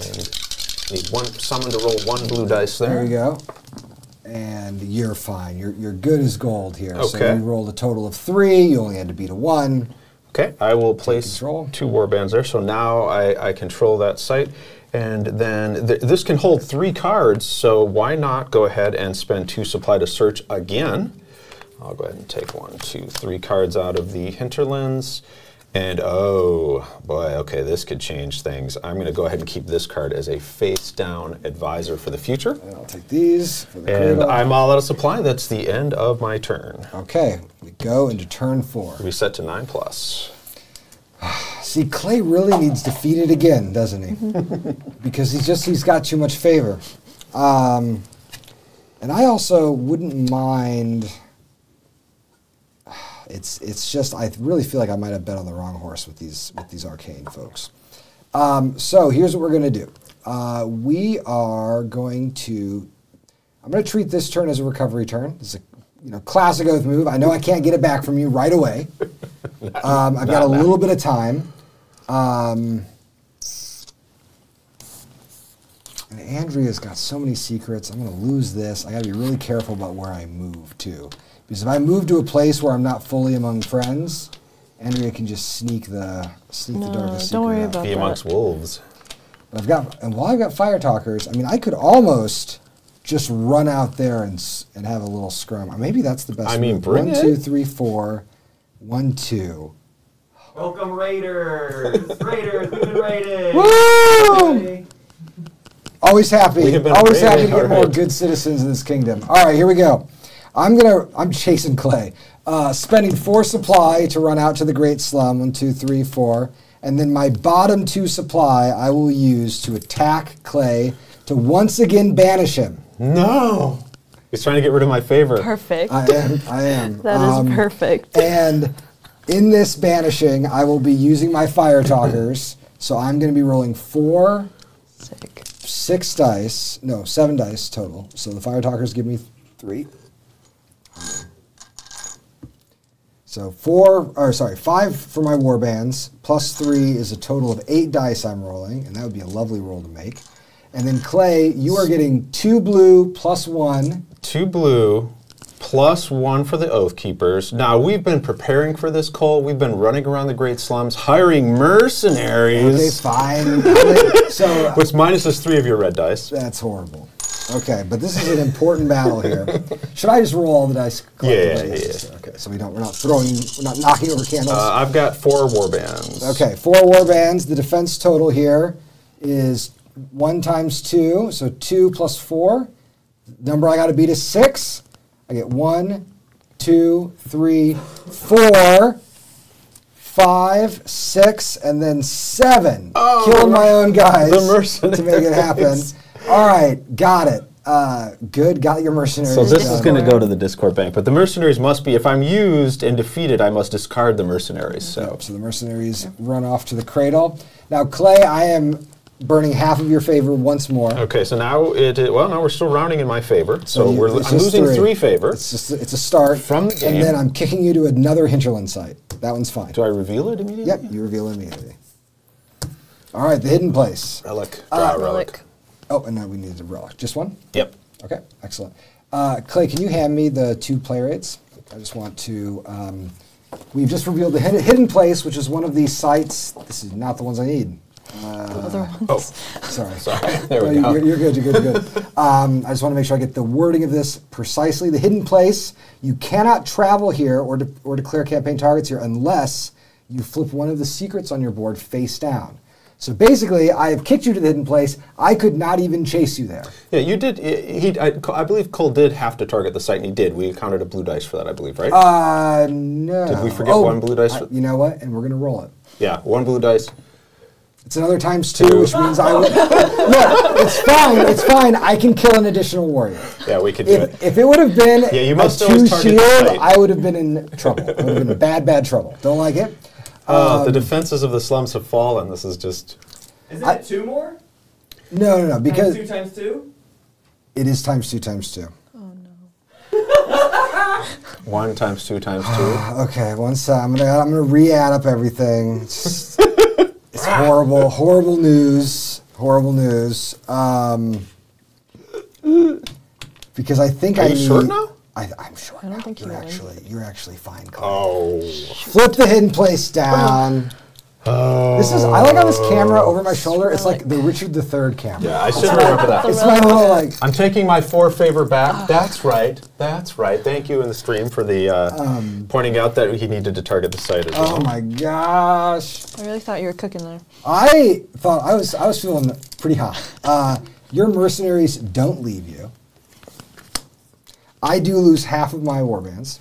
need one summon to roll one blue dice there. There we go. And you're fine. You're, you're good as gold here. So Okay. you rolled a total of three. You only had to beat a one. Okay, I will place two warbands there. So now I, I control that site. And then th- this can hold three cards, so why not go ahead and spend two supply to search again? I'll go ahead and take one, two, three cards out of the hinterlands. And oh boy, okay, this could change things. I'm going to go ahead and keep this card as a face down advisor for the future. And I'll take these the And cradle. I'm all out of supply. That's the end of my turn. Okay, we go into turn four. Reset to nine plus. See, Clay really needs defeated again, doesn't he? (laughs) because he's just he's got too much favor. Um, and I also wouldn't mind. (sighs) It's it's just I really feel like I might have bet on the wrong horse with these with these arcane folks. Um, so here's what we're gonna do. Uh, we are going to. I'm gonna treat this turn as a recovery turn. It's a you know classic oath move. I know I can't get it back from you right away. (laughs) Um, I've got a little bit of time. Um, and Andrea's got so many secrets. I'm going to lose this. I got to be really careful about where I move to. Because if I move to a place where I'm not fully among friends, Andrea can just sneak the sneak the No, darkest don't secret worry out. about Be that. wolves. But I've got, and while I've got fire talkers, I mean, I could almost just run out there and and have a little scrum. Or Maybe that's the best. I mean, move. bring One, it. two, three, four. One, two. Welcome Raiders! Raiders, we've been raided! Woo! Always happy. We have been Always happy to get more alright. good citizens in this kingdom. All right, here we go. I'm gonna. I'm chasing Clay. uh, spending four supply to run out to the Great Slum. One, two, three, four. And then my bottom two supply I will use to attack Clay to once again banish him. No. He's trying to get rid of my favor. Perfect. I am. I am. (laughs) That is Um, perfect. And in this banishing, I will be using my fire talkers. (laughs) So I'm going to be rolling four, Sick. six dice. No, seven dice total. So the fire talkers give me three. So four, or sorry, five for my war bands, plus three is a total of eight dice I'm rolling, and that would be a lovely roll to make. And then Clay, you are getting two blue plus one. Two blue, plus one for the Oath Keepers. Now, we've been preparing for this, Cole. We've been running around the Great Slums, hiring mercenaries. Okay, mercenaries. fine. (laughs) so Which minuses three of your red dice. That's horrible. Okay, but this is an important battle here. Should I just roll all the dice? (laughs) collectively? Yeah, yeah, Okay, so we don't we're not throwing we're not knocking over candles. Uh, I've got four war bands. okay, four war bands. The defense total here is one times two, so two plus four. Number I got to beat is six. I get one, two, three, four, five, six, and then seven. Killing my own guys (laughs) the to make it happen. All right, got it. Uh, good, got your mercenaries. So this is going to go to the Discord bank, but the mercenaries must be. If I'm used and defeated, I must discard the mercenaries. So Yep, so the mercenaries run off to the cradle. Now, Clay, I am burning half of your favor once more. okay, so now it. i- Well, now we're still rounding in my favor. So you- we're. I'm losing three, favor. It's just it's a start From the game, and then I'm kicking you to another hinterland site. That one's fine. Do I reveal it immediately? Yep, you reveal immediately. All right, the hidden place. Relic. Uh, relic. relic. Oh, and now we need a relic. Just one. Yep. Okay, excellent. Uh, Clay, can you hand me the two player aids? I just want to. Um, we've just revealed the hidden, hidden place, which is one of these sites. This is not the ones I need. Other ones. Oh, (laughs) Sorry. (laughs) sorry. There we you- go. You're, you're good. You're good. You're good. (laughs) um, I just want to make sure I get the wording of this precisely. The hidden place. You cannot travel here or de- or declare campaign targets here unless you flip one of the secrets on your board face down. So basically, I have kicked you to the hidden place. I could not even chase you there. Yeah, you did. He, he I, I believe Cole did have to target the site, and he did. We counted a blue dice for that, I believe, right? Uh, no. Did we forget one blue dice? I- you know what? And we're gonna roll it. yeah, one blue dice. It's another times two, Two. which means I would. (laughs) no, it's fine. It's fine. I can kill an additional warrior. Yeah, we could do If, it. if it would have been Yeah, you a must two shield. I would have been in trouble. I would have been in bad, bad trouble. Don't like it. Uh, um, the defenses of the slums have fallen. This is just. Isn't I- it two more? No, no, no. Because times two times two? it is times two times two. Oh no. (laughs) One times two times two. (sighs) Okay, one sec. I'm gonna I'm gonna re-add up everything. (laughs) It's, it's horrible, horrible news. Horrible news. Um, because I think Are I you need. sure now? I, I'm sure. I don't now. think you're you would. actually you're actually fine. Clay. Oh. Flip the hidden place down. This is I like on this camera over my shoulder. It's like the Richard III camera. Yeah, I should remember that. It's my little like. I'm taking my four favor Ah. back. That's right. That's right. Thank you in the stream for the uh, pointing out that he needed to target the site as well. Um, Oh my gosh! I really thought you were cooking there. I thought I was I was feeling pretty hot. Uh, your mercenaries don't leave you. I do lose half of my warbands.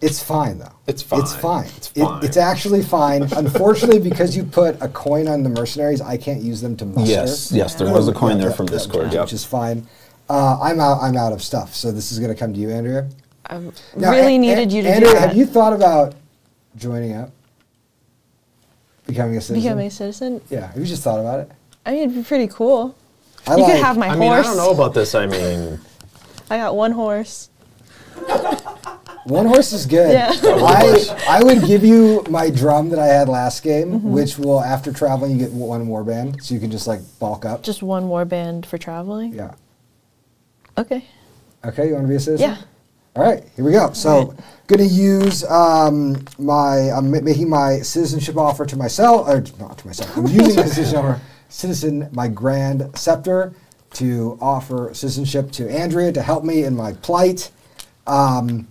It's fine though. It's It's fine. fine. It's It- fine. it's actually fine. Unfortunately, because you put a coin on the mercenaries, I can't use them to muster. Yes, yes, there was a coin there from Discord, yeah, which is fine. Uh, I'm out. I'm out of stuff. So this is going to come to you, Andrea. I Now, really A- needed A- you to Andrea, do that. Have you thought about joining up, becoming a citizen? Become a citizen? Yeah. Have you just thought about it? I mean, it'd be pretty cool. I you like- could have my I horse. mean, I don't know about this. I mean, (laughs) I got one horse. (laughs) One horse is good. Yeah. I I would give you my drum that I had last game, Mm-hmm. which will after traveling you get one more band, so you can just like bulk up. Just one warband for traveling? yeah. Okay. Okay, you want to be a citizen? Yeah. All right, here we go. So, Right. gonna use um, my. I'm making my citizenship offer to myself, or not to myself. I'm using the citizenship offer, (laughs) citizen, my grand scepter, to offer citizenship to Andrea to help me in my plight. Um,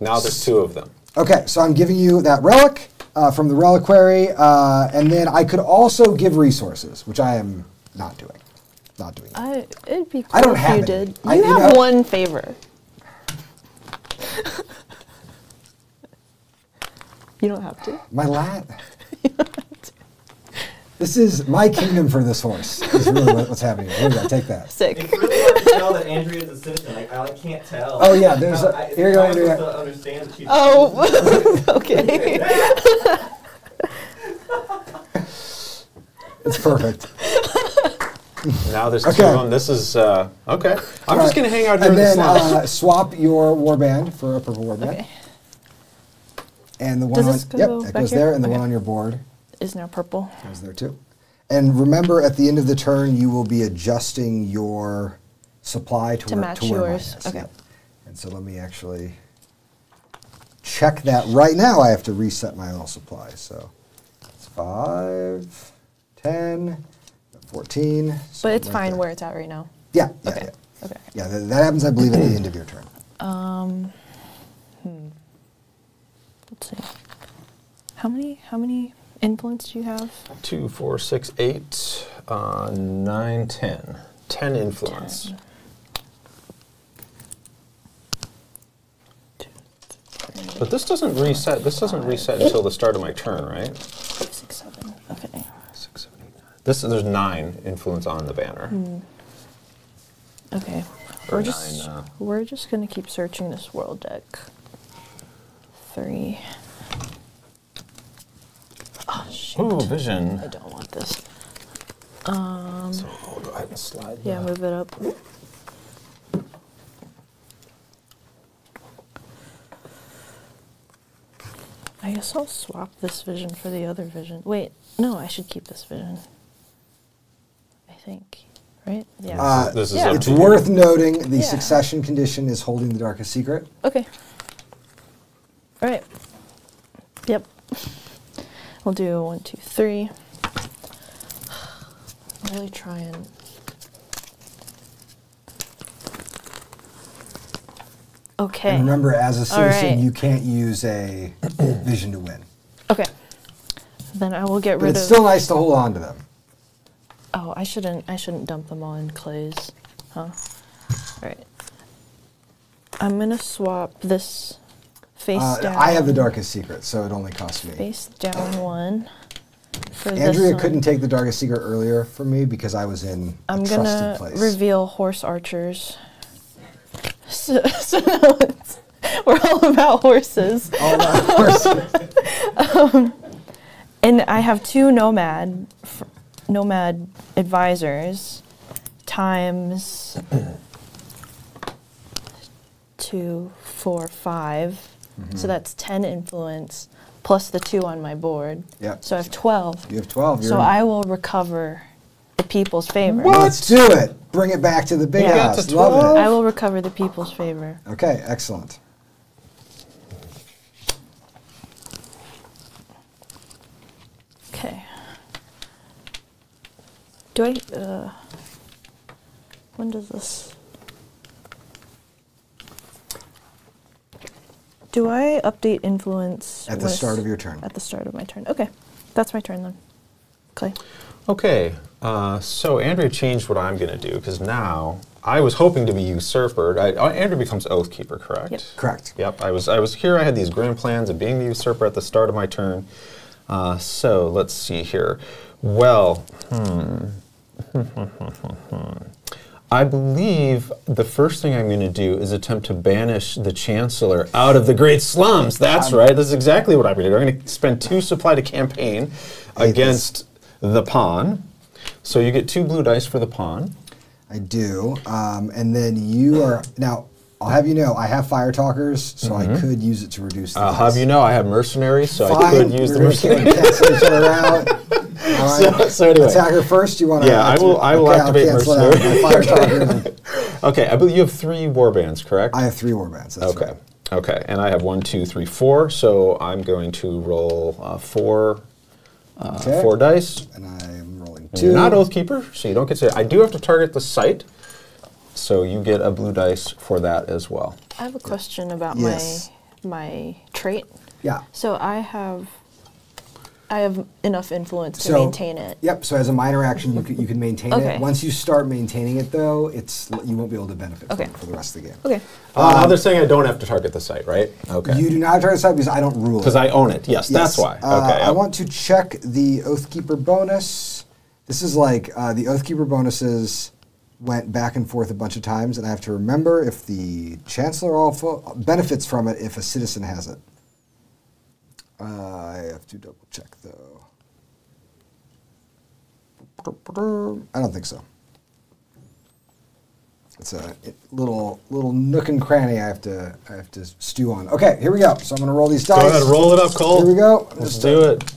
now there's two of them. Okay, so I'm giving you that relic uh, from the reliquary, uh, and then I could also give resources, which I am not doing. Not doing. That. I, it'd be cool I don't if have you any. did. You I, have you know, one favor. (laughs) you don't have to. My lat. (laughs) this is my kingdom for this horse. Is really what- what's happening. Here we go. Take that. Sick. It's really hard to tell that Andrea is a citizen. Like, I like, can't tell. Oh, yeah, there's How- a- I- here you go, how am I Andrea. to understand that she's Oh, (laughs) okay. It's perfect. Now there's Okay. two of them. This is uh, okay. I'm just Right. gonna hang out here And in the then uh, swap your warband for a purple warband. Okay. And the one Does on this go yep, back it goes here? there, and the Okay. one on your board Is now purple. Is there too. And remember, at the end of the turn, you will be adjusting your supply to, To where, match to where mine yours. is, Okay. yep. And so let me actually check that right now. I have to reset my oil supply. So it's five, 10, 14. But it's right fine there. where it's at right now. Yeah, yeah, Okay. yeah. Okay. Yeah, that, that happens, I believe, at the end of your turn. (clears throat) Um. Hmm. Let's see. How many? How many influence do you have? Two, four, six, eight, uh, nine, ten. Ten influence. Ten. Two, three, But this doesn't reset. This doesn't reset until the start of my turn, right? Six, seven. Okay. Six, seven, eight, nine. This there's nine influence on the banner. Hmm. Okay. We're Or just uh, we're just gonna keep searching this world deck. Three. Oh. Ooh, vision. I don't want this. Um. So I'll go ahead and slide. Yeah, that. move it up. I guess I'll swap this vision for the other vision. Wait, no, I should keep this vision. I think, right? Yeah. Uh, This is Yeah. It's to you. worth noting the Yeah. succession condition is holding the darkest secret. okay. All right. Yep. We'll do one, two, three. I'm (sighs) really trying. Okay. And remember, as a citizen, right. you can't use a (coughs) vision to win. Okay. Then I will get But rid it's of. It's still nice to hold on to them. Oh, I shouldn't. I shouldn't dump them all in clays, huh? All right. I'm gonna swap this face Uh, down. I have the darkest secret, so it only costs me. face down one. For Andrea couldn't take the darkest secret earlier for me because I was in I'm trusted gonna place. reveal horse archers. (laughs) So, so now it's, we're all about horses. All that (laughs) horse- And I have two nomad nomad advisors times (clears throat) two, four, five. So that's ten influence plus the two on my board. Yep. So I have twelve. you have 12. You're So. I will recover the people's favor. Let's do it. Bring it back to the big Yeah. house. Love it. I will recover the people's favor. Okay, excellent. Okay. Do I, uh, when does this? Do I update influence? At the start of your turn. At the start of my turn. Okay. That's my turn then. Clay. Okay, uh, so Andrea changed what I'm going to do because now I was hoping to be usurper. I, uh, Andrea becomes oath keeper, correct? Yep. Correct. Yep. I was I was here. I had these grand plans of being the usurper at the start of my turn. Uh, so let's see here. Well, hmm. (laughs) I believe the first thing I'm going to do is attempt to banish the Chancellor out of the Great Slums. That's right. That's exactly what I'm going to do. I'm going to spend two supply to campaign against the pawn. So you get two blue dice for the pawn. I do. Um, and then you are now. I'll have you know, I have fire talkers, so I could use it to reduce. The I'll dice. have you know I have mercenaries, so I could use the we're gonna mercenaries. (laughs) cancel each other out. All right. So- so anyway. attacker first. You want to? Yeah, I will- I will okay, activate I'll cancel it out with my fire talkers. (laughs) Okay, I believe you have three warbands, correct? I have three warbands. That's okay. right. Okay, and I have one, two, three, four. So I'm going to roll uh, four, uh, Okay. four dice. And I'm rolling And 2 You're not Oathkeeper, so you don't get to. I do have to target the site, so you get a blue dice for that as well. I have a question about Yes. my my trait. Yeah. So I have I have enough influence to So- maintain it. Yep. So as a minor action, you can, you can maintain Okay. it. Once you start maintaining it, though, it's you won't be able to benefit Okay. from it for the rest of the game. Okay. Uh, they're saying I don't have to target the site, right? Okay. You do not target the site because I don't rule it. Because I own it. Yes, that's why. Uh, Okay. I want to check the Oathkeeper bonus. This is like uh, the Oathkeeper bonuses went back and forth a bunch of times, and I have to remember if the Chancellor also benefits from it if a citizen has it. I have to double check though. I don't think so. It's a little little nook and cranny I have to I have to stew on. Okay, here we go. So I'm going to roll these dice. Go ahead, roll it up, Cole. Here we go. Let's Just, do it.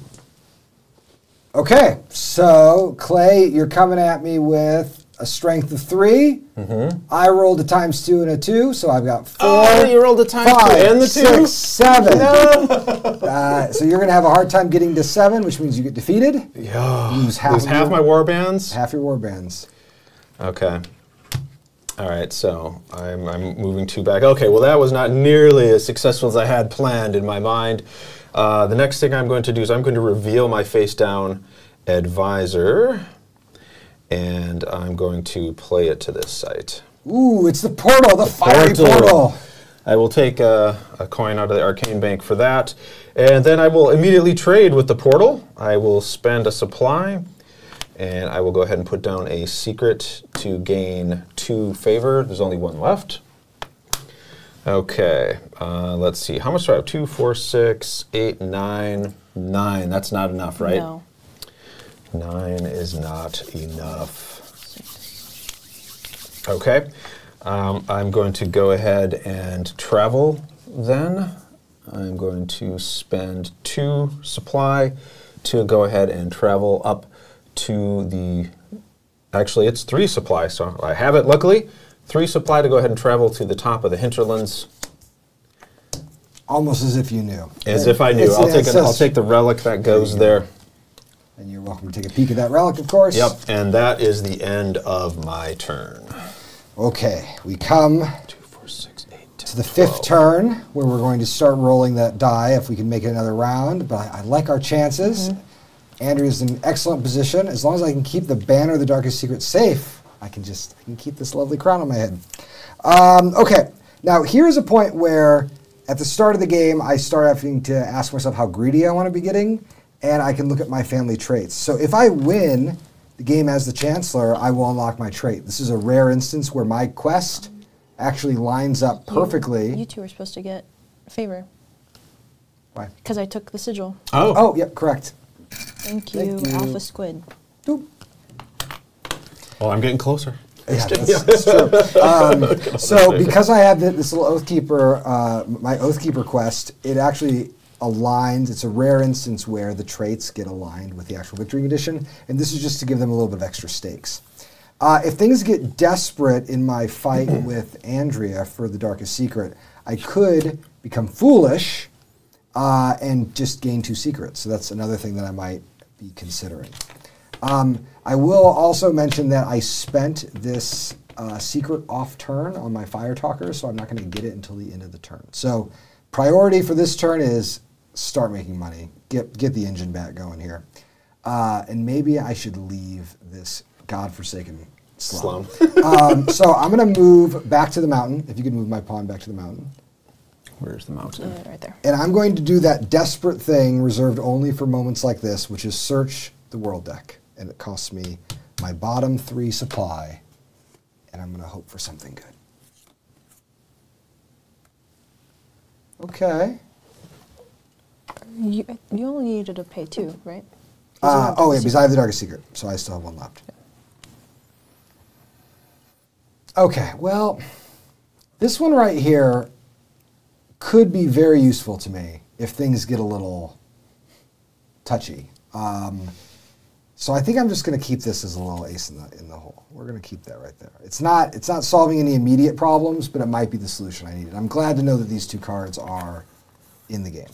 Okay, so Clay, you're coming at me with a strength of 3 Mm-hmm. I rolled a times two and a two, so I've got four. Oh, you rolled a times two five, and the two? six, seven. (laughs) Uh, so you're going to have a hard time getting to seven, which means you get defeated. Yeah. Lose half Lose half your- my war bands. Half your war bands. Okay. All right, so I'm, I'm moving two back. Okay, well, that was not nearly as successful as I had planned in my mind. Uh, the next thing I'm going to do is I'm going to reveal my face down advisor, and I'm going to play it to this site. Ooh, it's the portal, the fiery Portal. portal. I will take a, a coin out of the arcane bank for that, and then I will immediately trade with the portal. I will spend a supply, and I will go ahead and put down a secret to gain two favor. There's only one left. Okay, uh, let's see. How much do I have? Two, four, six, eight, nine, nine. That's not enough, right? No. Nine is not enough. Okay. Um, I'm going to go ahead and travel then. I'm going to spend two supply to go ahead and travel up to the. Actually, it's three supply, so I have it luckily. Three supply to go ahead and travel to the top of the hinterlands. Almost as if you knew. As if I knew. I'll take, an, I'll take the relic that goes there. And you're welcome to take a peek at that relic, of course. Yep, and that is the end of my turn. Okay, we come Two, four, six, eight, to the fifth turn where we're going to start rolling that die if we can make it another round. But I, I like our chances. Andrea's in excellent position. As long as I can keep the banner of the darkest secret safe, I can just I can keep this lovely crown on my head. Um, okay, now here's a point where at the start of the game I start having to ask myself how greedy I want to be getting, and I can look at my family traits. So if I win the game as the Chancellor, I will unlock my trait. This is a rare instance where my quest actually lines up perfectly. You, two are supposed to get favor Why? because I took the sigil. Oh, Oh, yep, correct. Thank you, Thank you. Alpha Squid. Doop. well, I'm getting closer. Yeah, that's, that's true. Um, (laughs) so because I have th- this little Oathkeeper, uh, my Oathkeeper quest, it actually aligns. It's a rare instance where the traits get aligned with the actual victory condition, and this is just to give them a little bit of extra stakes. Uh, if things get desperate in my fight (clears throat) with Andrea for the Darkest Secret, I could become foolish uh, and just gain two secrets. So that's another thing that I might be considering. Um, I will also mention that I spent this uh, secret off turn on my fire talker, so I'm not going to get it until the end of the turn. So priority for this turn is start making money, get get the engine back going here, uh, and maybe I should leave this godforsaken slum. (laughs) um, so I'm going to move back to the mountain. If you could move my pawn back to the mountain. Where's the mountain? Yeah, right there. And I'm going to do that desperate thing reserved only for moments like this, which is search the world deck. And it costs me my bottom three supply. And I'm going to hope for something good. Okay. You, you only needed to pay two, right? Uh, oh, yeah, because. I have the Darkest Secret, so I still have one left. Okay, well, this one right here could be very useful to me if things get a little touchy. Um, so I think I'm just going to keep this as a little ace in the in the hole. We're going to keep that right there. It's not it's not solving any immediate problems, but it might be the solution I needed. I'm glad to know that these two cards are in the game.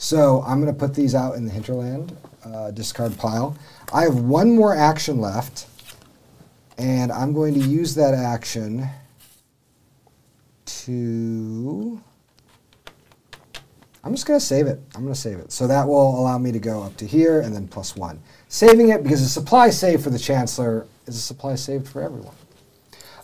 So I'm going to put these out in the hinterland uh, discard pile. I have one more action left, and I'm going to use that action to. I'm just going to save it. I'm going to save it. So that will allow me to go up to here and then plus one. Saving it because a supply save for the Chancellor is a supply saved for everyone.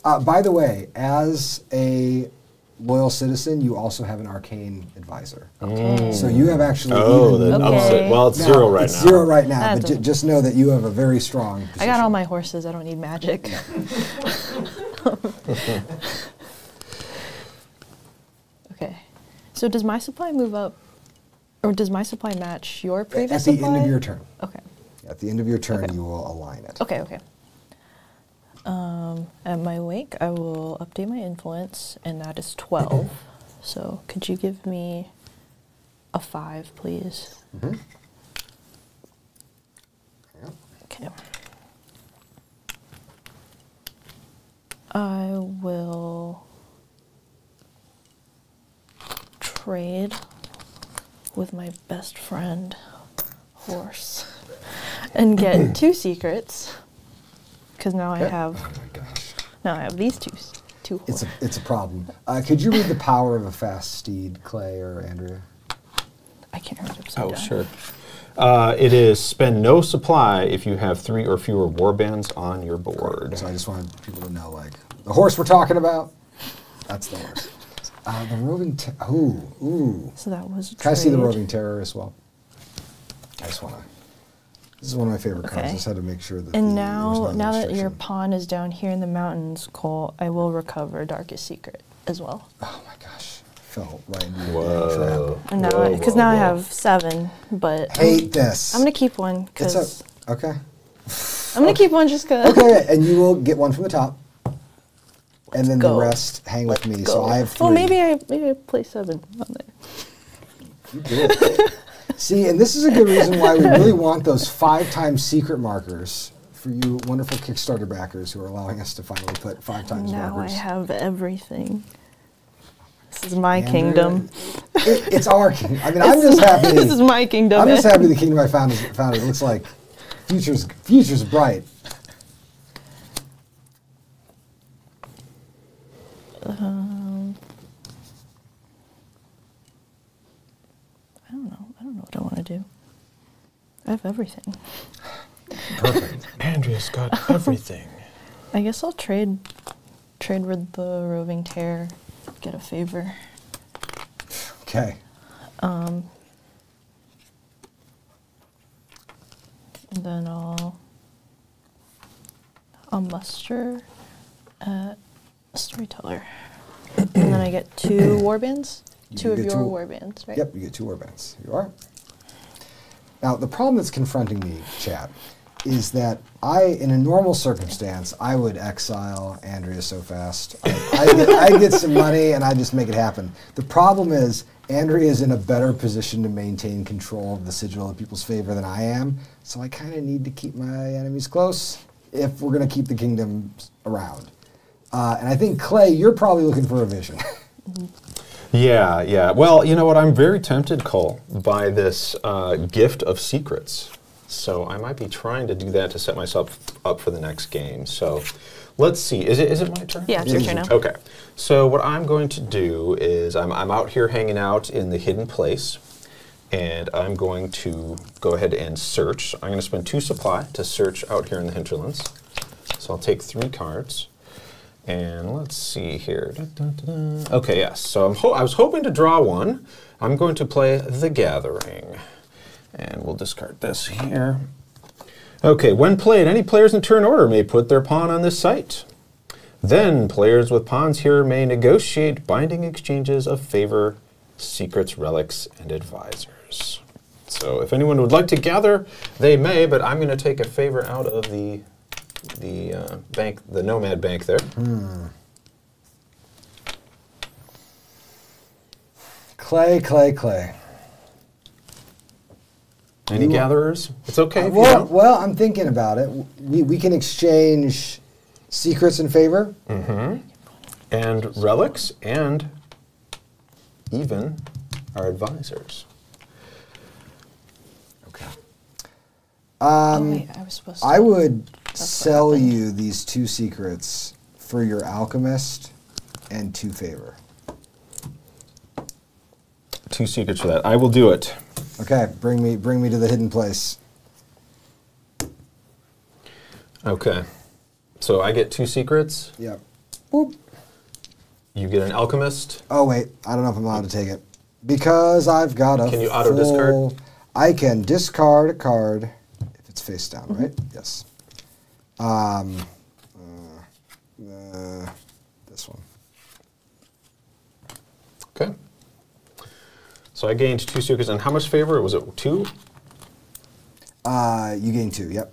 Uh, by the way, as a loyal citizen, you also have an arcane advisor. Okay. So you have actually Oh, the Okay. upset. Well, it's now, zero right it's now. zero right now, That but ju- just know that you have a very strong. Position. I got all my horses. I don't need magic. (laughs) okay. So does my supply move up, or does my supply match your previous? At the supply? end of your turn. Okay. At the end of your turn, Okay. you will align it. Okay. Okay. Um, at my wake, I will update my influence, and that is twelve. so could you give me a five, please? Mhm. Yeah. Okay. I will trade with my best friend, horse, and get (coughs) two secrets. Because now I have Oh my gosh. now I have these two s- two It's a, it's a problem. Uh, could you read the power of a fast steed, Clay or Andrea? I can't remember upside Oh, down. sure. Uh, it is spend no supply if you have three or fewer warbands on your board. So I just wanted people to know, like, the horse we're talking about, that's the horse. Uh, the roving, te- ooh, ooh. So that was. Can I see the roving terror as well? I just want to. This is one of my favorite cards. I just had to make sure that. And the, now, no now that your restriction. pawn is down here in the mountains, Cole, I will recover Darkest Secret as well. Oh my gosh, fell right into your Whoa. And now, Whoa, because whoa, now I have seven, but trap. Hate this. I'm gonna keep one It's because a, okay. I'm gonna keep one just because. Okay, and you will get one from the top, and then go. the rest hang with me. So I have three. Well, maybe I maybe I play seven on there. You do it. (laughs) See, and this is a good reason why we really want those five times secret markers for you wonderful Kickstarter backers who are allowing us to finally put five times Now I have everything. This is my Andrea, kingdom. It, it's our kingdom. I mean, (laughs) I'm just happy. this is my kingdom. I'm just happy the kingdom I found is found. It looks like future's future's bright. Um, I don't know. I don't I want to do. I have everything. Perfect. (laughs) Andrea's got everything. (laughs) I guess I'll trade trade with the roving terror, get a favor. Okay. Um, and then I'll I'll muster at storyteller, and then I get two (clears throat) warbands. You Two of your warbands, right? Yep, you get two warbands. You are. Now, the problem that's confronting me, chat, is that I, in a normal circumstance, I would exile Andrea so fast. I, I, get, some money and I just make it happen. The problem is, Andrea is in a better position to maintain control of the sigil in people's favor than I am, so I kind of need to keep my enemies close if we're going to keep the kingdom around. Uh, and I think, Clay, you're probably looking for a vision. Yeah, yeah. Well, you know what? I'm very tempted, Cole, by this uh, gift of secrets. So I might be trying to do that to set myself up for the next game. So let's see. Is it is it my turn? Yeah, it's your turn now. Okay. So what I'm going to do is I'm, I'm out here hanging out in the hidden place, and I'm going to go ahead and search. I'm going to spend two supply to search out here in the hinterlands. So I'll take three cards. And let's see here. Da, da, da. Okay, yes. So I was hoping to draw one. I'm going to play The Gathering. And we'll discard this here. Okay, when played, any players in turn order may put their pawn on this site. Then, players with pawns here may negotiate binding exchanges of favor, secrets, relics, and advisors. So, if anyone would like to gather, they may, but I'm going to take a favor out of the the uh, bank, the Nomad Bank there. Hmm. Clay, Clay, Clay. Any You- gatherers? It's okay. Uh, if you well, don't. well, I'm thinking about it. We, we can exchange secrets in favor. Mm-hmm. and relics, and even our advisors. Okay. oh, Um, wait, I was supposed to. I would what sell you these two secrets for your alchemist and two favor. two secrets for that. I will do it. Okay, bring me bring me to the hidden place. Okay. So I get two secrets. Yep. Boop. You get an alchemist. Oh wait, I don't know if I'm allowed to take it because I've got a. Can you auto-discard? I can discard a card if it's face down, Mm-hmm. right? Yes. Um, uh, uh, this one. Okay. So I gained two secrets, and how much favor? Was it two? Uh, you gain two. Yep.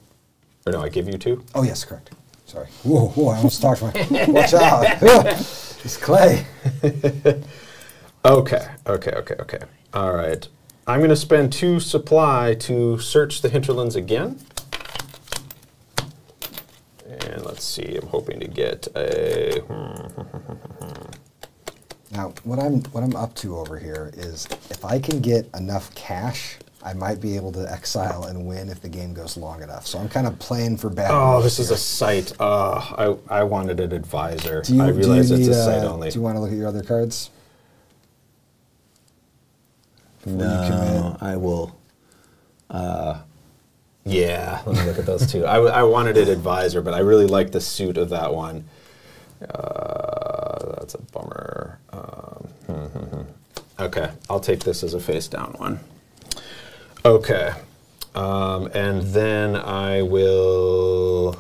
Or no, I give you two. Oh yes, correct. Sorry. Whoa, whoa! I almost talked my. Watch out! (laughs) it's clay. (laughs) Okay, okay, okay, okay. All right. I'm going to spend two supply to search the hinterlands again. And let's see, I'm hoping to get a. hmm, Now, what I'm what I'm up to over here is if I can get enough cash, I might be able to exile and win if the game goes long enough. So I'm kind of playing for bad. Oh, this is a site. Uh, I, I wanted an advisor. Do you, I do you realize it's a site uh, only. Do you want to look at your other cards? Before you No, commit? I will. Uh, yeah, let me look at those two. I, I wanted an advisor, but I really like the suit of that one. Uh, that's a bummer. Um, hmm, hmm, hmm. okay, I'll take this as a face down one. Okay, um, and then I will.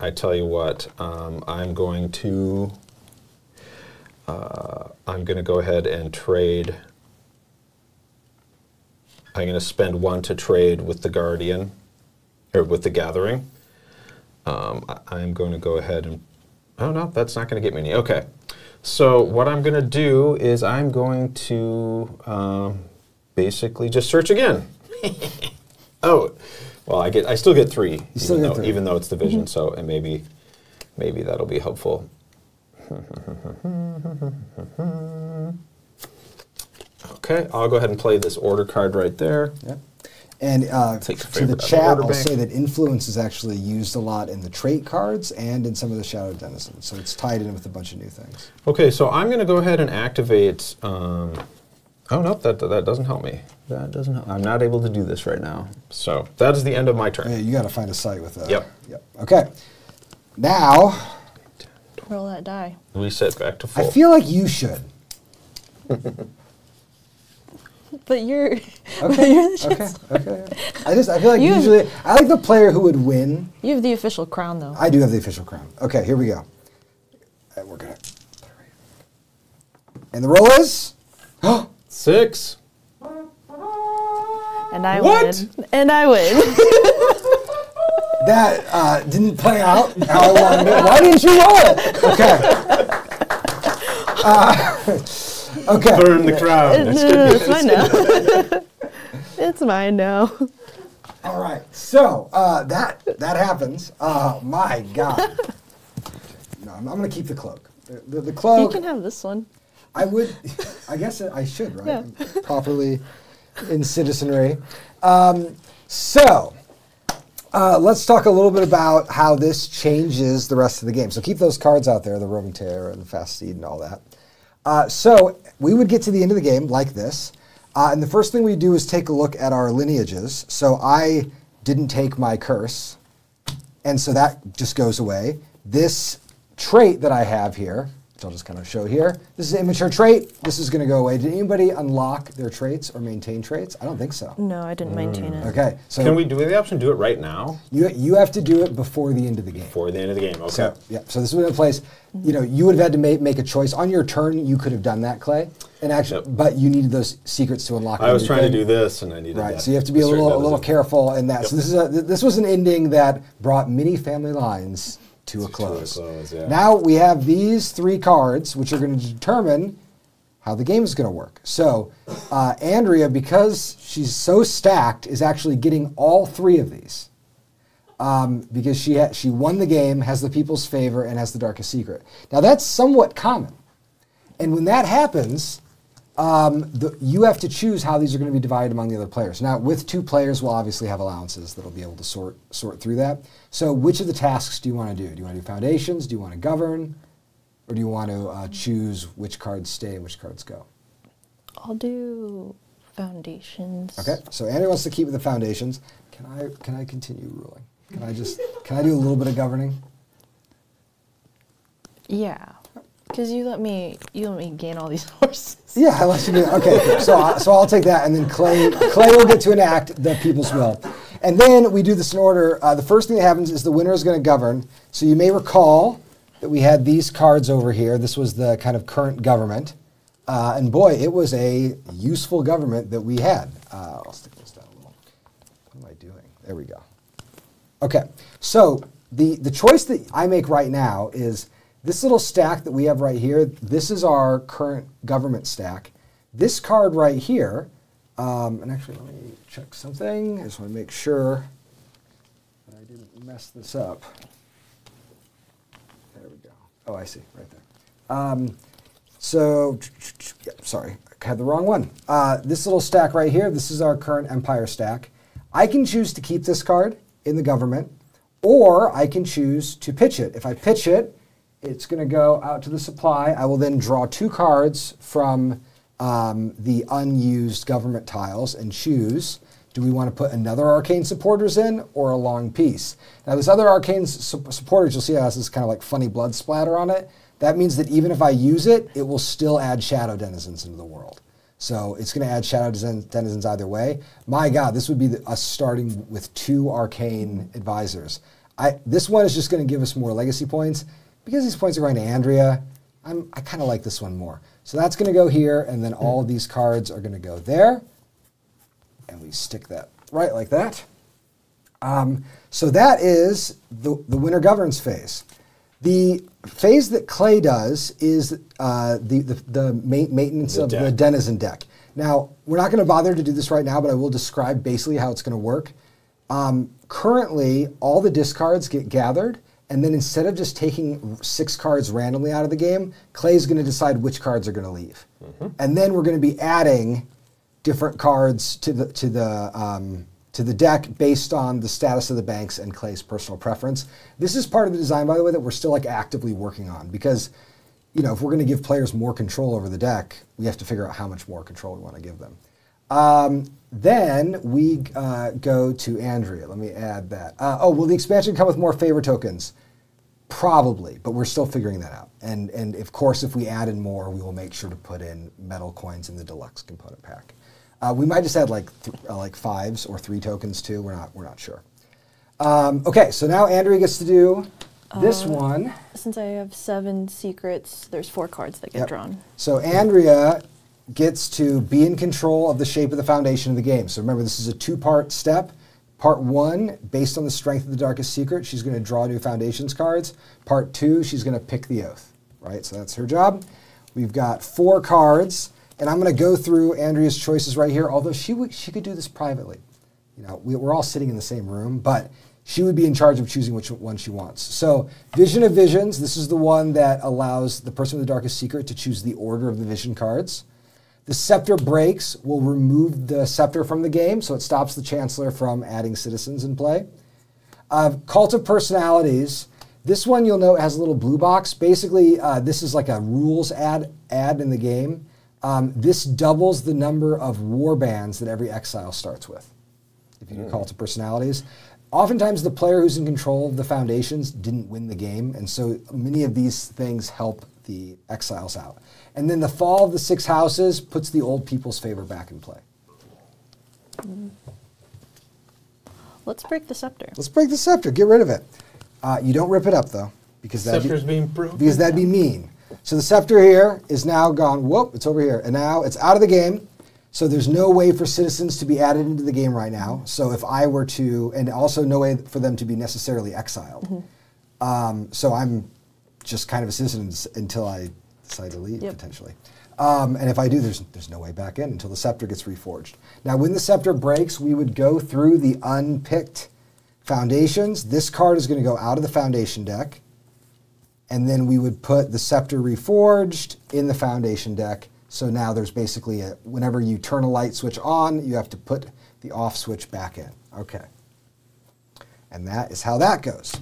I tell you what, um, I'm going to. Uh, I'm going to go ahead and trade. I'm going to spend one to trade with the Guardian, or with the Gathering. Um, I- I'm going to go ahead and. Oh no, that's not going to get me any. Okay, so what I'm going to do is I'm going to um, basically just search again. (laughs) oh, well, I get I still get three, even though three. even though it's division. So and maybe maybe that'll be helpful. (laughs) Okay, I'll go ahead and play this order card right there. Yep. And uh, the to the favorite the chat, I'll bank. say that influence is actually used a lot in the trait cards and in some of the Shadow Denizens. So it's tied in with a bunch of new things. Okay, so I'm going to go ahead and activate. Um, oh nope, that that doesn't help me. That doesn't. Help. I'm not able to do this right now. So that is the end of my turn. yeah, you got to find a site with that. Yep. Yep. Okay. Now, Roll that die. Reset back to I feel like you should. (laughs) But you're, (laughs) Okay. you're the okay. Okay. I just I feel like You- usually I like the player who would win. You have the official crown, though. I do have the official crown. Okay, here we go. And we're gonna. And the roll is. (gasps) Six. and I win What? win. And I win. (laughs) That uh, didn't play out how I wanted it. (laughs) Why didn't you roll it? Okay. Uh, okay. Burn the crown. no, no, no, it's mine now. (laughs) it's mine now. All right. So uh, that that happens. Uh, my God. No, I'm, I'm going to keep the cloak. The, the, the You can have this one. I would. I guess I should, right? Yeah. Properly in citizenry. Um, so. Uh, let's talk a little bit about how this changes the rest of the game. So keep those cards out there, the Roving Terror and the Fast Steed and all that. Uh, so we would get to the end of the game like this. Uh, and the first thing we do is take a look at our lineages. So I didn't take my curse. And so that just goes away. This trait that I have here, which I'll just kind of show here, this is an immature trait. This is going to go away. Did anybody unlock their traits or maintain traits? I don't think so. No, I didn't maintain it. Okay, so Can we do we have the option to do it right now you, you have to do it before the end of the game. before the end of the game? Okay. So, yeah, so this was in place. You know, you would have had to make, make a choice on your turn. You could have done that, Clay, and actually, Yep. but you needed those secrets to unlock. I was trying to do this, and I needed Right, that- so you have to be a little a little careful in that. So this is a, this was an ending that brought many family lines to a To a close. close, yeah. Now we have these three cards, which are going to determine how the game is going to work. So uh, Andrea, because she's so stacked, is actually getting all three of these um, because she ha- she won the game, has the people's favor, and has the darkest secret. Now that's somewhat common, and when that happens, um, the, you have to choose how these are going to be divided among the other players. Now, with two players, we'll obviously have allowances that'll be able to sort sort through that. So, which of the tasks do you want to do? Do you want to do foundations? Do you want to govern? Or do you want to uh, choose which cards stay and which cards go? I'll do foundations. Okay, so Andrea wants to keep with the foundations. Can I can I continue ruling? Can I just can I do a little bit of governing? (laughs) Yeah. Because you let me you let me gain all these (laughs) horses. Yeah, I let you do. Okay, so I, so I'll take that, and then Clay Clay will get to enact the people's will, and then we do this in order. Uh, the first thing that happens is the winner is going to govern. So you may recall that we had these cards over here. This was the kind of current government, uh, and boy, it was a useful government that we had. Uh, I'll stick this down a little. What am I doing? There we go. Okay, so the, the choice that I make right now is this little stack that we have right here, this is our current government stack. This card right here, um, and actually let me check something. I just want to make sure that I didn't mess this up. There we go. Oh, I see, right there. Um, so, sorry, I had the wrong one. Uh, this little stack right here, this is our current Empire stack. I can choose to keep this card in the government, or I can choose to pitch it. If I pitch it, it's going to go out to the supply. I will then draw two cards from um, the unused government tiles and choose do we want to put another arcane supporters in or a long peace? Now, this other arcane su- supporters, you'll see has this kind of like funny blood splatter on it. That means that even if I use it, it will still add shadow denizens into the world. So it's going to add shadow denizens either way. My God, this would be the, us starting with two arcane advisors. I, this one is just going to give us more legacy points. Because these points are going to Andrea, I'm, I kind of like this one more. So that's going to go here, and then all of these cards are going to go there. And we stick that right like that. Um, so that is the, the winner governs phase. The phase that Clay does is uh, the, the, the ma- maintenance The of the deck. denizen deck. Now, we're not going to bother to do this right now, but I will describe basically how it's going to work. Um, currently, all the discards get gathered, and then instead of just taking six cards randomly out of the game, Clay's going to decide which cards are going to leave. And then we're going to be adding different cards to the to the um, to the deck based on the status of the banks and Clay's personal preference. This is part of the design, by the way, that we're still like actively working on because, you know, if we're going to give players more control over the deck, we have to figure out how much more control we want to give them. Um, then we uh, go to Andrea. Let me add that. Uh, oh, will the expansion come with more favor tokens? Probably, but we're still figuring that out. And and of course, if we add in more, we will make sure to put in metal coins in the deluxe component pack. Uh, we might just add like th- uh, like fives or three tokens too. We're not we're not sure. Um, okay, so now Andrea gets to do this one. Since I have seven secrets, there's four cards that get Yep. drawn. So Andrea gets to be in control of the shape of the foundation of the game. So remember, this is a two-part step. Part one, based on the strength of the darkest secret, she's going to draw new foundations cards. Part two, she's going to pick the oath. Right, so that's her job. We've got four cards, and I'm going to go through Andrea's choices right here. Although she she could do this privately. You know, we, we're all sitting in the same room, but she would be in charge of choosing which one she wants. So, Vision of Visions, this is the one that allows the person with the darkest secret to choose the order of the vision cards. The Scepter breaks will remove the scepter from the game, so it stops the Chancellor from adding citizens in play. Uh, Cult of Personalities. This one you'll note has a little blue box. Basically, uh, this is like a rules ad ad in the game. Um, this doubles the number of war bands that every exile starts with. If you do Cult of Personalities. Oftentimes, the player who's in control of the foundations didn't win the game, and so many of these things help the exiles out. And then the fall of the six houses puts the old people's favor back in play. Let's break the scepter. Let's break the scepter. Get rid of it. Uh, you don't rip it up though, because that'd Scepter's be, being broken. because that'd be mean. So the scepter here is now gone. Whoop! It's over here, and now it's out of the game. So there's no way for citizens to be added into the game right now. So if I were to, and also no way for them to be necessarily exiled. Um, so I'm just kind of a citizen until I decide to leave Yep. potentially. Um, and if I do, there's there's no way back in until the scepter gets reforged. Now, when the scepter breaks, we would go through the unpicked foundations. This card is going to go out of the foundation deck, and then we would put the scepter reforged in the foundation deck. So now there's basically a whenever you turn a light switch on, you have to put the off switch back in. Okay. And that is how that goes.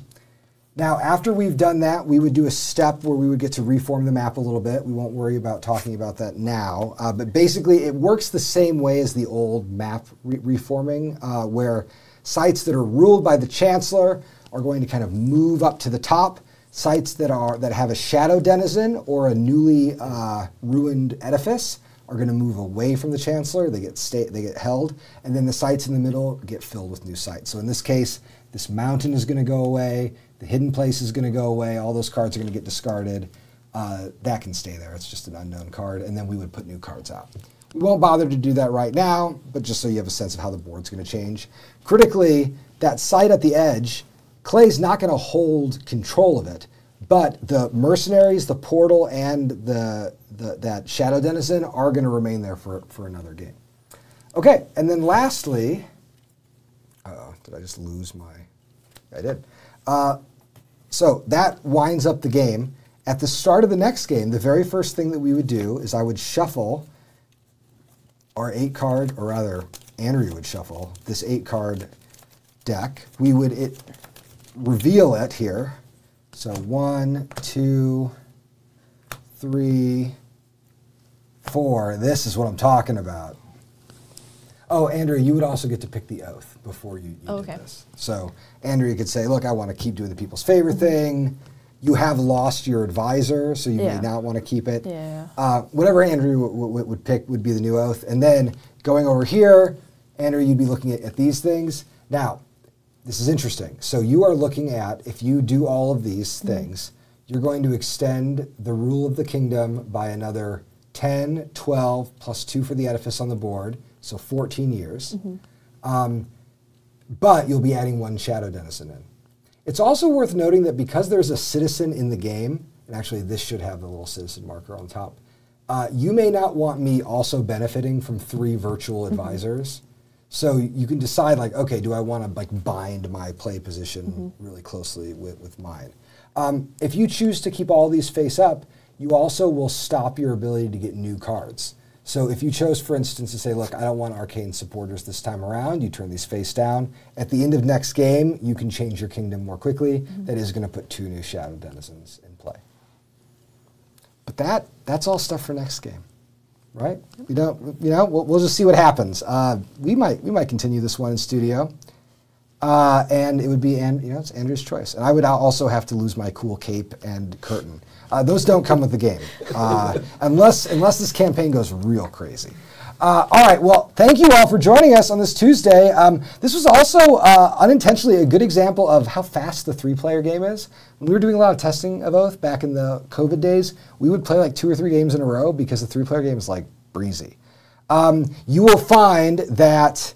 Now, after we've done that, we would do a step where we would get to reform the map a little bit. We won't worry about talking about that now. Uh, but basically, it works the same way as the old map re- reforming, uh, where sites that are ruled by the chancellor are going to kind of move up to the top. Sites that are that have a shadow denizen or a newly uh, ruined edifice are going to move away from the chancellor. They get sta- they get held, and then the sites in the middle get filled with new sites. So in this case, this mountain is going to go away. The hidden place is going to go away. All those cards are going to get discarded. Uh, that can stay there. It's just an unknown card, and then we would put new cards out. We won't bother to do that right now, but just so you have a sense of how the board's going to change. Critically, that site at the edge, Clay's not going to hold control of it, but the mercenaries, the portal, and the, the that shadow denizen are going to remain there for, for another game. Okay, and then lastly, uh-oh, did I just lose my? I did. Uh, so that winds up the game. At the start of the next game, the very first thing that we would do is I would shuffle our eight card, or rather, Andrea would shuffle this eight card deck. We would it reveal it here. So one, two, three, four. This is what I'm talking about. Oh, Andrea, you would also get to pick the oath before you, you Oh, did okay. this. So Andrea could say, "Look, I want to keep doing the people's favor thing." You have lost your advisor, so you Yeah. may not want to keep it. Yeah. Uh, whatever Andrea w- w- would pick would be the new oath, and then going over here, Andrea, you'd be looking at, at these things. Now, this is interesting. So you are looking at if you do all of these Mm-hmm. things, you're going to extend the rule of the kingdom by another 10, 12, plus two for the edifice on the board, so 14 years. Mm-hmm. Um, but you'll be adding one shadow denizen in. It's also worth noting that because there's a citizen in the game, and actually this should have the little citizen marker on top, uh, you may not want me also benefiting from three virtual advisors. So you can decide like, okay, do I want to like bind my play position really closely with, with mine? Um, if you choose to keep all these face up, you also will stop your ability to get new cards. So if you chose, for instance, to say, look, I don't want arcane supporters this time around, you turn these face down. At the end of next game, you can change your kingdom more quickly. That is going to put two new shadow denizens in play. But that that's all stuff for next game, right? You know, you know, we'll, we'll just see what happens. Uh, we might we might continue this one in studio, uh, and it would be and you know it's Andrea's choice. And I would also have to lose my cool cape and curtain. Uh, those don't come with the game, uh, (laughs) unless unless this campaign goes real crazy. Uh, all right. Well, thank you all for joining us on this Tuesday. Um, this was also uh, unintentionally a good example of how fast the three-player game is. When we were doing a lot of testing of Oath back in the COVID days, we would play like two or three games in a row because the three-player game is like breezy. Um, you will find that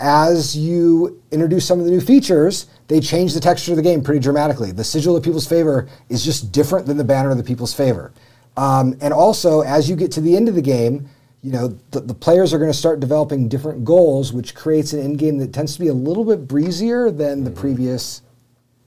as you introduce some of the new features, they change the texture of the game pretty dramatically. The sigil of People's Favor is just different than the banner of the People's Favor. Um, and also, as you get to the end of the game, you know the, the players are going to start developing different goals, which creates an end game that tends to be a little bit breezier than the previous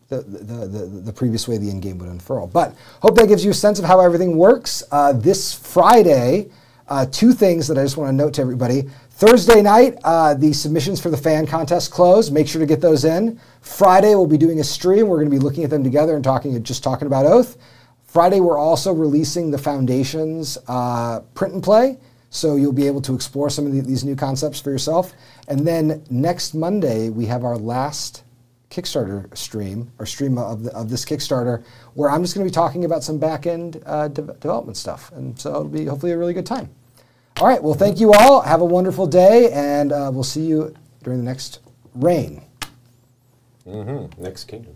the, the, the, the previous way the end game would unfurl. But hope that gives you a sense of how everything works. Uh, this Friday, uh, two things that I just want to note to everybody. Thursday night, uh, the submissions for the fan contest close. Make sure to get those in. Friday, we'll be doing a stream. We're going to be looking at them together and talking, just talking about Oath. Friday, we're also releasing the Foundation's uh, print and play, so you'll be able to explore some of the, these new concepts for yourself. And then next Monday, we have our last Kickstarter stream or stream of, the, of this Kickstarter, where I'm just going to be talking about some back end uh, de- development stuff, and so it'll be hopefully a really good time. All right, well, thank you all. Have a wonderful day, and uh, we'll see you during the next reign. Mm-hmm. Next kingdom.